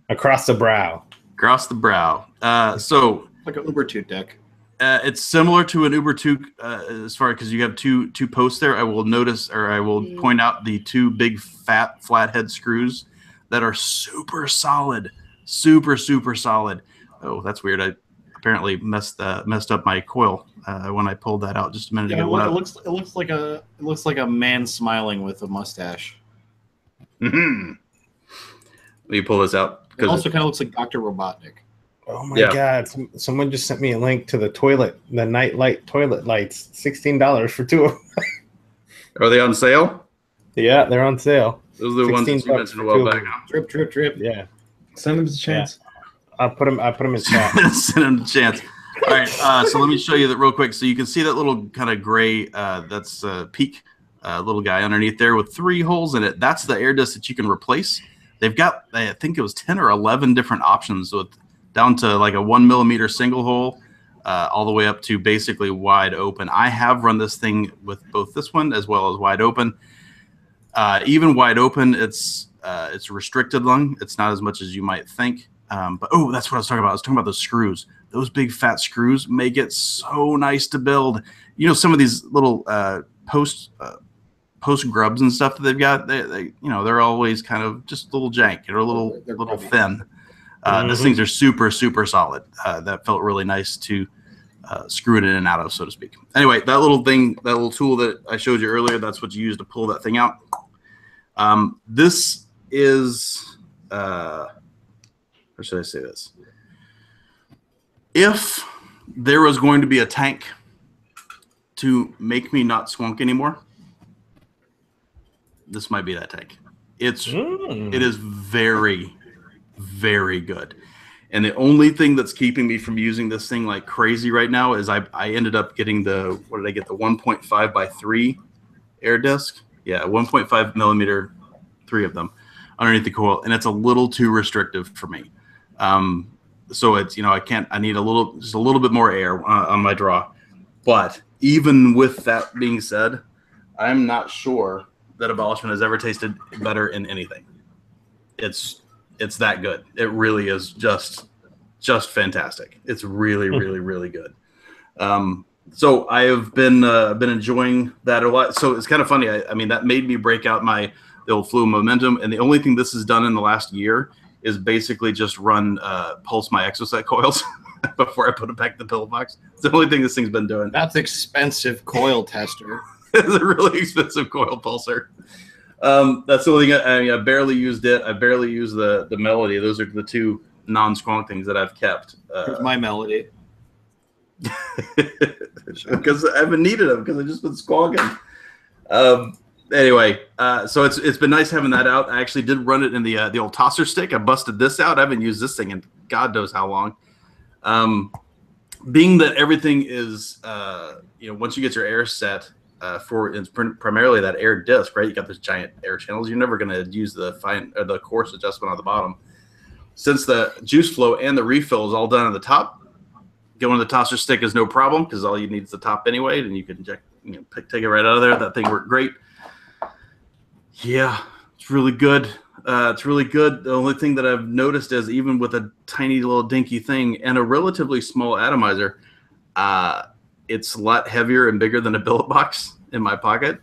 Across the brow. across the brow. Uh, so Like an Uber 2 deck. uh, it's similar to an Uber two uh, as far because you have two two posts there. I will notice or I will Mm. point out the two big fat flathead screws that are super solid, super super solid. Oh, that's weird. I apparently messed uh, messed up my coil uh, when I pulled that out just a minute Yeah, it, ago. loo- When it looks it looks like a it looks like a man smiling with a mustache. Mhm. Let me pull this out It because also kind of looks like Doctor Robotnik. Oh my Yeah. god! Some, someone just sent me a link to the toilet, the night light toilet lights. Sixteen dollars for two of them. *laughs* are they on sale? Yeah, they're on sale. Those are the ones that you mentioned a while two back. them. trip, trip. drip. Yeah, Send them a chance. I'll put them. I put them in *laughs* chat. Send him a chance. All right, uh, so let me show you that real quick. So you can see that little kind of gray, uh, that's uh, PEEK uh, little guy underneath there with three holes in it. That's the air disc that you can replace. They've got, I think it was 10 or 11 different options with down to like a one millimeter single hole, uh, all the way up to basically wide open. I have run this thing with both this one as well as wide open. Uh, even wide open, it's uh, it's restricted lung. It's not as much as you might think. Um, but oh, that's what I was talking about. I was talking about those screws. Those big fat screws make it so nice to build. You know, some of these little uh, post uh, post grubs and stuff that they've got. They, they, you know, they're always kind of just a little jank. They're a little They're- they're little grubby. thin. Uh, These Mhm. things are super super solid. Uh, that felt really nice to uh, screw it in and out of, so to speak. Anyway, that little thing, that little tool that I showed you earlier, that's what you use to pull that thing out. Um, this is, uh, how should I say this? If there was going to be a tank to make me not squonk anymore, this might be that tank. It's Mm. it is very, very good. And the only thing that's keeping me from using this thing like crazy right now is I, I ended up getting the what did I get the 1.5 by 3 air disc? Yeah, 1.5 millimeter, three of them underneath the coil, and it's a little too restrictive for me. Um, so it's you know I can't I need a little just a little bit more air uh, on my draw. But even with that being said, I'm not sure that abolishment has ever tasted better in anything. It's it's that good. It really is just just fantastic. It's really really really good. Um, so I have been uh, been enjoying that a lot. So it's kind of funny. I, I mean that made me break out my the old fluid momentum, and the only thing this has done in the last year is basically just run uh, pulse my Exocet coils *laughs* before I put it back in the billet box. It's the only thing this thing's been doing. That's expensive coil tester. *laughs* it's a really expensive coil pulser. Um, that's the only thing. I, I, mean, I barely used it. I barely used the the melody. Those are the two non-squonk things that I've kept Here's uh, my melody. *laughs* because I haven't needed them because I've just been squonking. Um, anyway, uh, so it's it's been nice having that out. I actually did run it in the uh, the old tosser stick. I busted this out. I haven't used this thing in God knows how long. Um, being that everything is, uh, you know, once you get your air set uh, for it's prim- primarily that air disc, right? You got those giant air channels. You're never going to use the fine or the coarse adjustment on the bottom. Since the juice flow and the refill is all done on the top, going to the tosser stick is no problem because all you need is the top anyway, and you can inject, you know, pick, take it right out of there. That thing worked great. Yeah, it's really good. Uh, it's really good. The only thing that I've noticed is even with a tiny little dinky thing and a relatively small atomizer, uh, it's a lot heavier and bigger than a billet box in my pocket.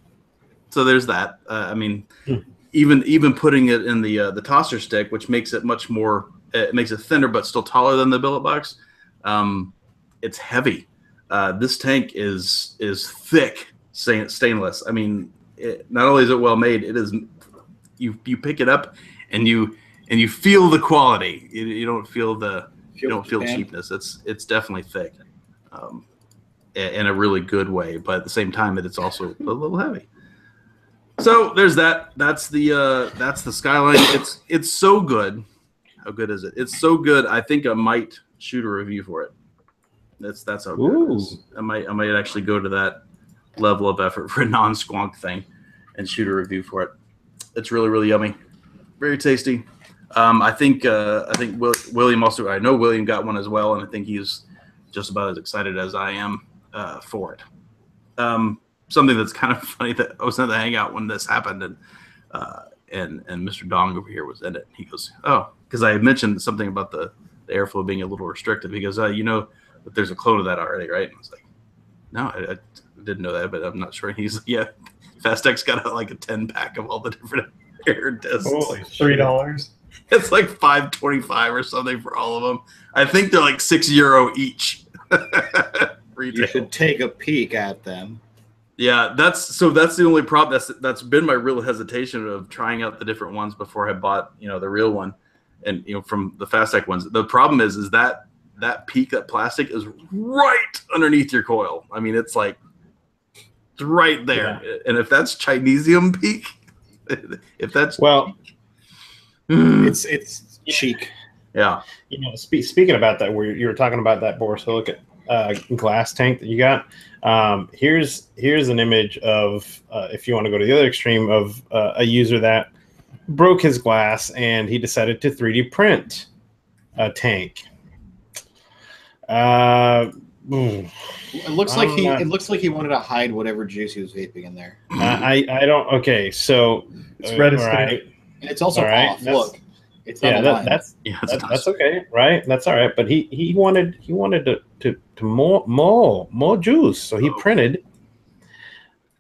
So there's that. Uh, I mean, Hmm. even even putting it in the uh, the tosser stick, which makes it much more, it makes it thinner but still taller than the billet box. Um, it's heavy. Uh, this tank is is thick stainless. I mean, it, not only is it well made, it is you you pick it up and you and you feel the quality. You, you don't feel the you don't feel cheapness. It's it's definitely thick, um, in a really good way. But at the same time, it it's also a little heavy. So there's that. That's the uh, that's the skyline. It's it's so good. How good is it? It's so good. I think I might shoot a review for it. That's that's how good it is. I might I might actually go to that level of effort for a *laughs* non squonk thing and shoot a review for it. It's really really yummy, very tasty. Um, I think uh, I think Will, William also I know William got one as well, and I think he's just about as excited as I am uh, for it. Um, something that's kind of *laughs* funny that I was at the hangout when this happened, and uh, and and Mr. Dong over here was in it. He goes, "Oh," because I had mentioned something about the, the airflow being a little restrictive. He goes, uh, "You know that there's a clone of that already, right?" And I was like, "No, I, I didn't know that, but I'm not sure." *laughs* He's like, "Yeah, FastTech's got a, like a ten pack of all the different *laughs* air discs. Holy Three dollars. It's like five twenty five or something for all of them. I think they're like six euro each." *laughs* Retail. You should take a peek at them. Yeah, that's so. That's the only problem. That's that's been my real hesitation of trying out the different ones before I bought, you know, the real one, and you know, from the FastTech ones. The problem is, is that that PEEK, that plastic is right underneath your coil. I mean, it's like it's right there. And if that's Chinesium PEEK, *laughs* if that's Well, Mm, It's it's cheek. yeah, you know, spe- speaking about that, where you were talking about that borosilicate uh, glass tank that you got. Um, here's here's an image of uh, if you want to go to the other extreme of uh, a user that broke his glass and he decided to 3D print a tank. Uh, It looks like he. Not- It looks like he wanted to hide whatever juice he was vaping in there. I I I don't. Okay, so It's uh, red all right. And it's also All right, off. that's- Look, it's not Yeah, that, that's yeah, it's that, that's okay, right? That's all right. But he he wanted he wanted to to, to more more more juice, so he Oh. printed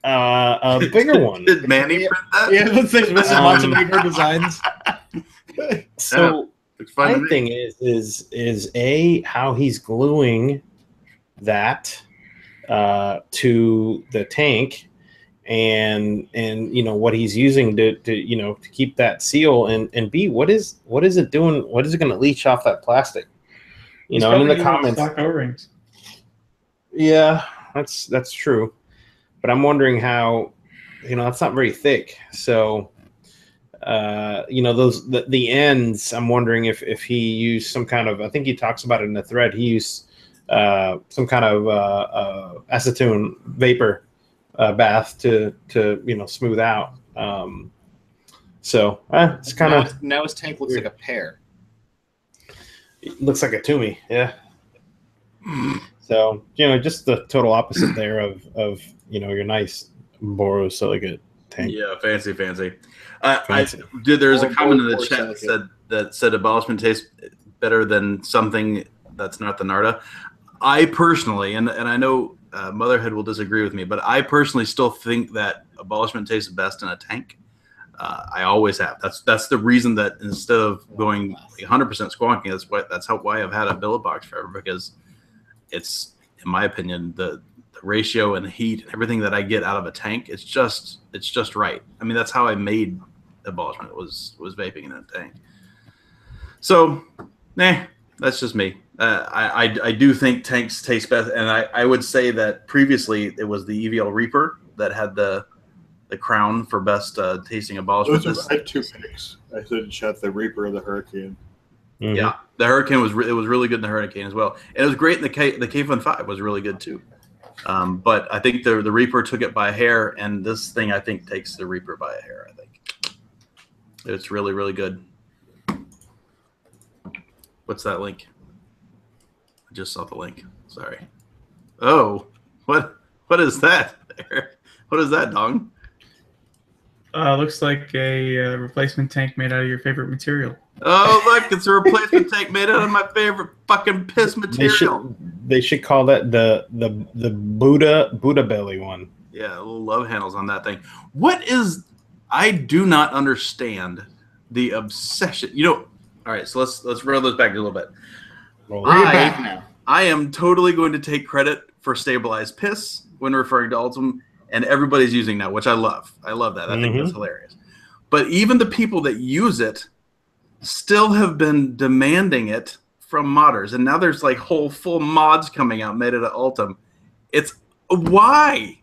uh, a *laughs* bigger one. Did Manny print that? yeah, *laughs* those things Mrs. Um, Montenegro designs. *laughs* So Looks fun to my me. thing is is is a how he's gluing that uh, to the tank and and you know what he's using to, to you know to keep that seal. And and b what is what is it doing? What is it going to leach off that plastic? You He's know and in the comments stock O-rings. yeah that's that's true. But i'm wondering how you know that's not very thick. So uh you know those the, the ends i'm wondering if if he used some kind of i think he talks about it in the thread he used uh some kind of uh, uh acetone vapor uh, bath to to you know smooth out um so uh, it's kind of his- now his tank looks like a pear. looks like a Toomey, yeah. *clears throat* So you know, just the total opposite there of of you know your nice borosilicate tank. Yeah, fancy, fancy. Uh, Fancy. I did. There's a comment in the chat that said that said abolishment tastes better than something that's not the Narda. I personally, and and I know uh, Motherhead will disagree with me, but I personally still think that abolishment tastes best in a tank. Uh, I always have. That's that's the reason that instead of going 100 percent squonking, that's why that's how why I've had a billet box forever because it's in my opinion the the ratio and the heat and everything that I get out of a tank it's just it's just right. I mean that's how I made abolishment It was was vaping in a tank. So, nah, that's just me. Uh, I, I I do think tanks taste best, and I I would say that previously it was the EVL Reaper that had the the crown for best uh, tasting abolishment. Those This- are, I have two picks. I said shot the Reaper or the Hurricane. Mhm. Yeah, the Hurricane was re- it was really good in the Hurricane as well, and it was great in the K the Kayfun Five was really good too. Um, but I think the the Reaper took it by a hair, and this thing I think takes the Reaper by a hair. I think it's really really good. What's that link? I just saw the link. Sorry. Oh, what what is that? There? What is that, Dong? Uh, looks like a uh, replacement tank made out of your favorite material. Oh, look, it's a replacement tank made out of my favorite fucking piss material. They material. should they should call that the the the Buddha Buddha belly one. Yeah, little love handles on that thing. What is? I do not understand the obsession. You know. All right, so let's let's roll this back a little bit. Roll I- back now. I am totally going to take credit for stabilized piss when referring to Ultem, and everybody's using that, which I love. I love that. I think mm-hmm. that's hilarious. But even the people that use it still have been demanding it from modders, and now there's like whole full mods coming out made out of Ultem. It's why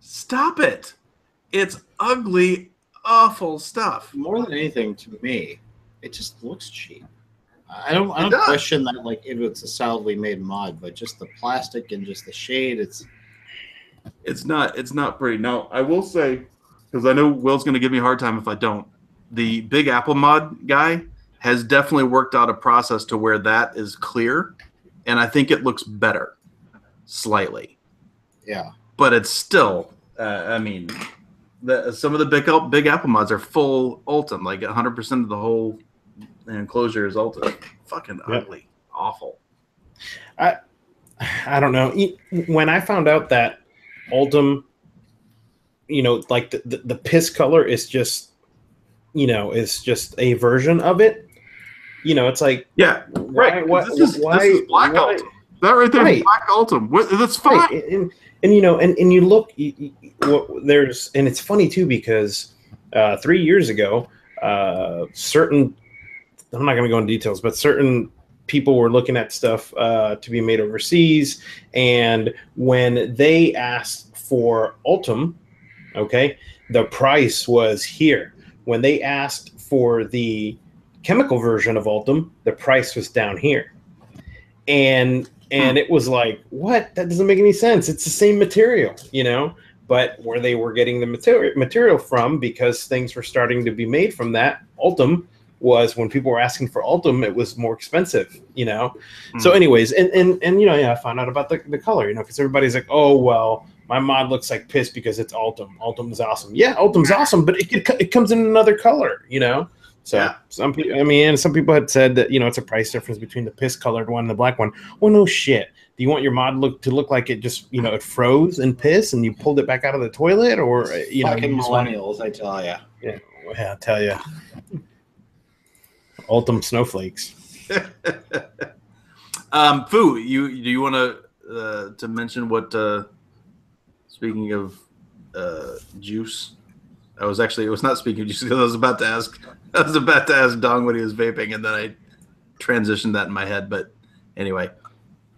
stop it. It's ugly, awful stuff. More than anything, to me, it just looks cheap. I don't. I don't question that. Like, it was a solidly made mod, but just the plastic and just the shade. It's it's not it's not pretty now i will say because i know will's going to give me a hard time if i don't the big apple mod guy has definitely worked out a process to where that is clear and i think it looks better slightly yeah. but it's still uh, i mean the, some of the big big apple mods are full ultem like 100% of the whole enclosure is ultem fucking Yep. ugly awful I I don't know. When I found out that Ultem, you know, like the, the, the piss color is just, you know, is just a version of it. You know, it's like yeah why, right why, this, is, why, this is black why- ultem that right there is Right. black ultem What- that's fine Right, and, and you know, and, and you look, you, you- what, there's, and it's funny too because uh, three years ago, uh, certain, I'm not going to go into details, but certain people were looking at stuff uh, to be made overseas, and when they asked for Ultem, okay, the price was here. When they asked for the chemical version of Ultem, the price was down here, and and it was like, what? That doesn't make any sense. It's the same material, you know. But where they were getting the material material from, because things were starting to be made from that Ultem, was when people were asking for Ultem, it was more expensive, you know. So, Hmm. anyways, and and and you know, yeah, I found out about the, the color, you know, because everybody's like, oh well, my mod looks like piss because it's Ultem. Ultem's awesome. Yeah, Ultem's awesome, but it could, it comes in another color, you know. So Yeah. some people, I mean, some people had said that you know it's a price difference between the piss colored one and the black one. Well, no shit. Do you want your mod look to look like it just you know it froze and piss and you pulled it back out of the toilet, or uh, you know, fucking you millennials, I tell ya. yeah, I tell you, Ultem snowflakes. *laughs* um, Fu, you do you want to uh, to mention what? Uh, speaking of uh, juice, I was actually it was not speaking of juice *laughs* because I was about to ask I was about to ask Dong what he was vaping, and then I transitioned that in my head. But anyway,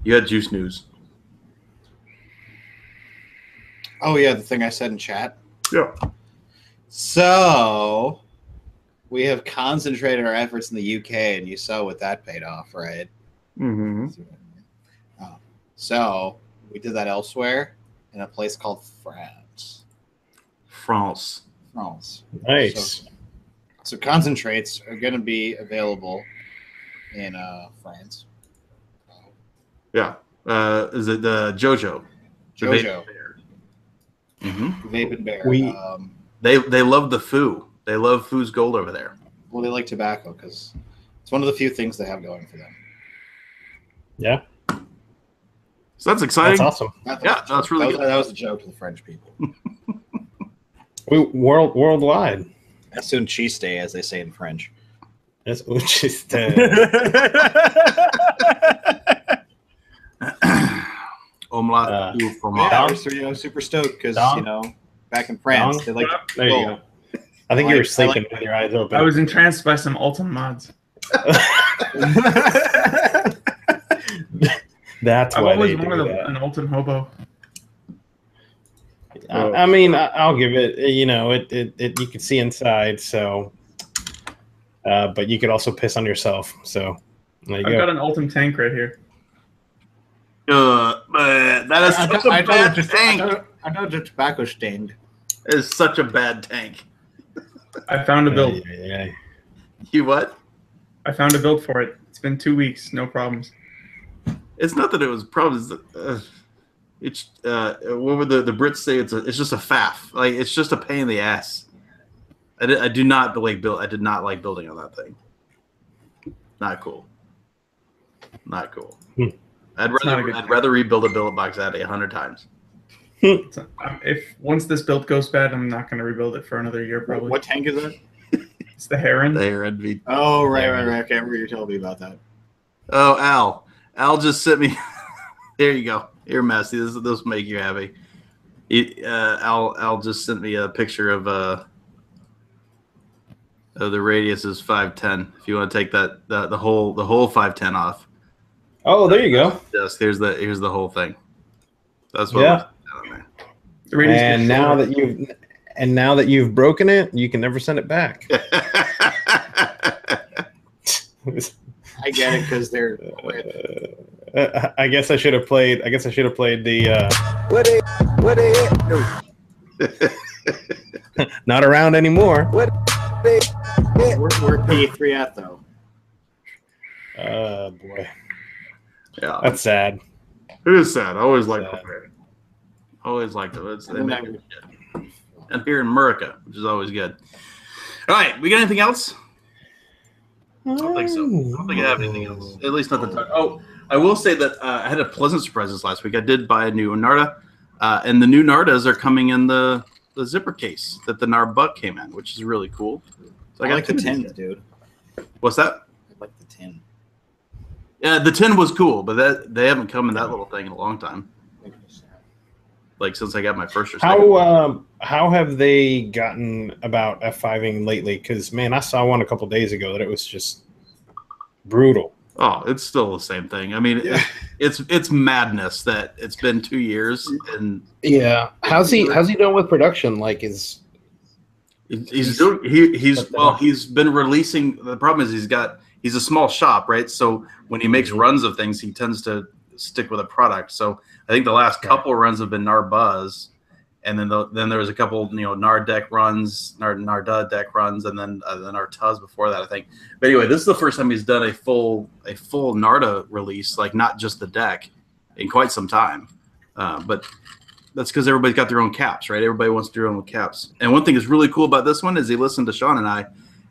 you had juice news. Oh yeah, the thing I said in chat. Yeah. So we have concentrated our efforts in the UK, and you saw what that paid off, right? Mm-hmm. Oh. So we did that elsewhere in a place called France. France. France. Nice. So, so concentrates are going to be available in uh, France. Yeah. Uh, is it the JoJo? The Jojo, Mm-hmm. Vape and Bear. We- um, They they love the Fu. They love foo's gold over there. well, they like tobacco because it's one of the few things they have going for them. Yeah, So that's exciting. that's awesome. That Yeah, was a no, it's joke. really that was, good. that was a joke to the French people. *laughs* We world worldwide. That's soon cheese day, as they say in French. That's which is uh, Omelette Uh, du fromage. Yeah, Dong? we're so, you know, super stoked because you know back in France Dong? they like there you go. I think I you were like- I sleeping like- with your eyes open. I was entranced by some Ultem mods. *laughs* *laughs* That's I've why always they do wanted a, that. an Ultem hobo. I, I mean, I, I'll give it. You know, it, it, it you can see inside, so. Uh, but you could also piss on yourself. So there you I've go. got an Ultem tank right here. Uh, but that is such thought- a I thought bad it was- I tank. thought- I know the tobacco stained. It is such a bad tank. I found a build. Yeah, yeah, yeah. You what? I found a build for it. It's been two weeks, no problems. It's not that it was problems. Uh, it's uh, what would the, the Brits say? It's a, it's just a faff. Like it's just a pain in the ass. I, did, I do not like build. I did not like building on that thing. Not cool. Not cool. Hmm. I'd It's rather I'd thing. rather rebuild a billet box at a hundred times. Um, if once this build goes bad, I'm not going to rebuild it for another year probably. What tank is that? It's the Heron. There, I'd be. Oh, right, right, right. I can't remember you telling me about that. Oh, Al. Al just sent me. *laughs* there you go. Here, Massey. This this will make you happy. He, uh, Al Al just sent me a picture of uh. Of the radius is five ten. If you want to take that the, the whole the whole five ten off, Oh, there you go. Yes, here's the here's the whole thing. That's what. Yeah. we're doing The radius And now short. that you've and now that you've broken it, you can never send it back. *laughs* *laughs* there. I get it because they're. Uh, I guess I should have played. I guess I should have played the uh, What they, what they? No, *laughs* not around anymore. What they, We're, we're P3 at though. Uh, boy, yeah, that's sad. it is sad. I always like Sad. it. Always liked it. It's, they And make it good. And here in America, which is always good. All right, we got anything else? I don't think so. I don't think I have anything else. At least not the talk. Oh, I will say that uh, I had a pleasant surprise this last week. I did buy a new Narda, uh, and the new Nardas are coming in the the zipper case that the Narbuck came in, which is really cool. So I, got like the two of these tin, dude. What's that? I like the tin. Yeah, the tin was cool, but that they haven't come in that little thing in a long time. Like since I got my first or. How um, how have they gotten about F5ing lately? Because man, I saw one a couple days ago that it was just brutal. Oh, it's still the same thing. I mean, Yeah. it's it's madness that it's been two years and Yeah, how's he? How's he doing with production? Like, is he's doing he he's uh, well he's been releasing. The problem is he's got he's a small shop, right? So when he makes Mhm. runs of things, he tends to stick with a product. So I think the last couple runs have been Narbuzz, and then the, then there was a couple you know Nard deck runs, Nard Narda deck runs, and then uh, then Artuz before that I think. But anyway, this is the first time he's done a full a full Narda release, like not just the deck, in quite some time. Uh, but that's because everybody's got their own caps, right? Everybody wants their own caps. And one thing that's really cool about this one is he listened to Sean and I,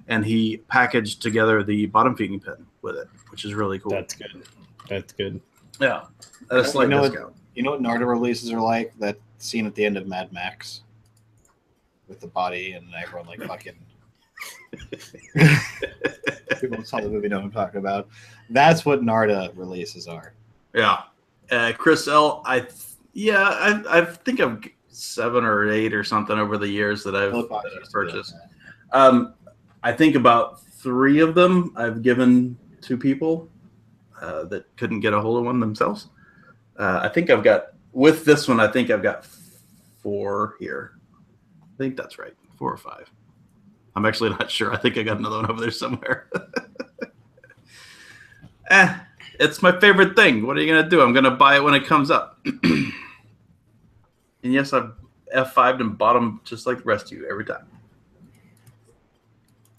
and he packaged together the bottom feeding pin with it, which is really cool. that's good? That's good. yeah, slight You know discount. You know what Narda releases are like? That scene at the end of Mad Max with the body and everyone like fucking. *laughs* People who saw the movie know what I'm talking about. That's what Narda releases are. Yeah, uh, Chris L. I th- yeah, I I think I've seven or eight or something over the years that I've, that I've used to do purchased. Um, I think about three of them I've given to people uh, that couldn't get a hold of one themselves. Uh, I think I've got with this one. I think I've got four here. I think that's right, four or five. I'm actually *laughs* not sure. I think I got another one over there somewhere. *laughs* eh, it's my favorite thing. What are you gonna do? I'm gonna buy it when it comes up. *clears throat* and yes, I've F5'd and bought them just like the rest of you every time.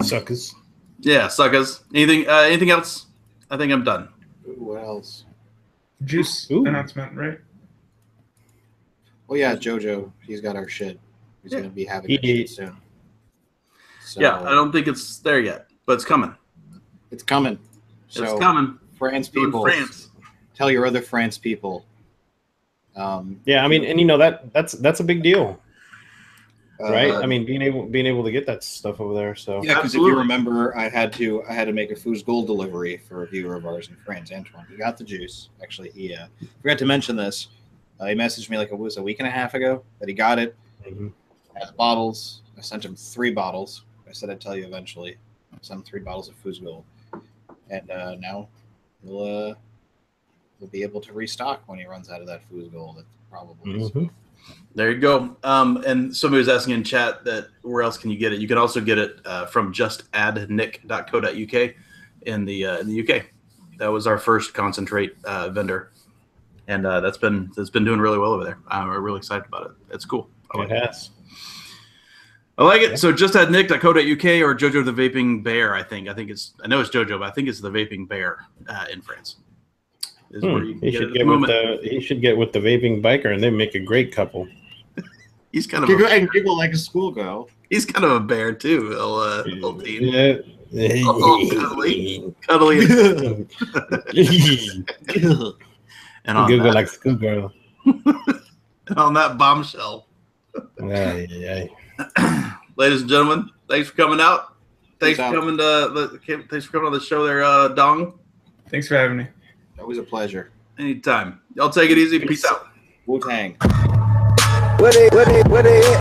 Suckers. Yeah, suckers. Anything? Uh, anything else? I think I'm done. What else? Juice Ooh. announcement, right? Well, yeah, JoJo. He's got our shit. He's Yeah. gonna be having He- our soon. So, yeah, I don't think it's there yet, but it's coming. It's coming. So, it's coming. France people, France. tell your other France people. Um, Yeah, I mean, and you know that that's that's a big deal, right? uh, I mean, being able being able to get that stuff over there. So Yeah, because if you remember, I had to I had to make a Foos Gold delivery for a viewer of ours in France, Antoine. He got the juice. Actually, he uh, forgot to mention this. Uh, he messaged me like it was a week and a half ago that he got it. Mhm. Had the bottles. I sent him three bottles. I said I'd tell you eventually. I sent him three bottles of Foos Gold, and uh, now he'll uh, he'll be able to restock when he runs out of that Foos Gold. It's probably. Mhm. There you go. Um, and somebody was asking in chat that where else can you get it? You can also get it uh, from justaddnick.co.uk in the uh, in the UK. That was our first concentrate uh, vendor, and uh, that's been that's been doing really well over there. Uh, we're really excited about it. It's cool. I like it it. has. I like it. Yeah. So justaddnick.co.uk or Jojo the Vaping Bear, I think. I think it's I know it's Jojo, but I think it's the Vaping Bear uh, in France. Is where Hmm. you can He get should at get the with the he should get with the vaping biker, and they make a great couple. *laughs* He's kind of Giggle a, and giggle like a schoolgirl. he's kind of a bear too. Old, uh, old Dean. Yeah. Oh, *laughs* *laughs* cuddly. cuddly. And on, Google that, like schoolgirl. and on that bombshell, Ay, ay, *clears throat* ladies and gentlemen, thanks for coming out. Thanks Peace for out. coming to the, thanks for coming on the show there, uh, Dong. Thanks for having me. Always a pleasure. Anytime. Y'all take it easy. Peace out. Wu Tang. What it, what it, what it.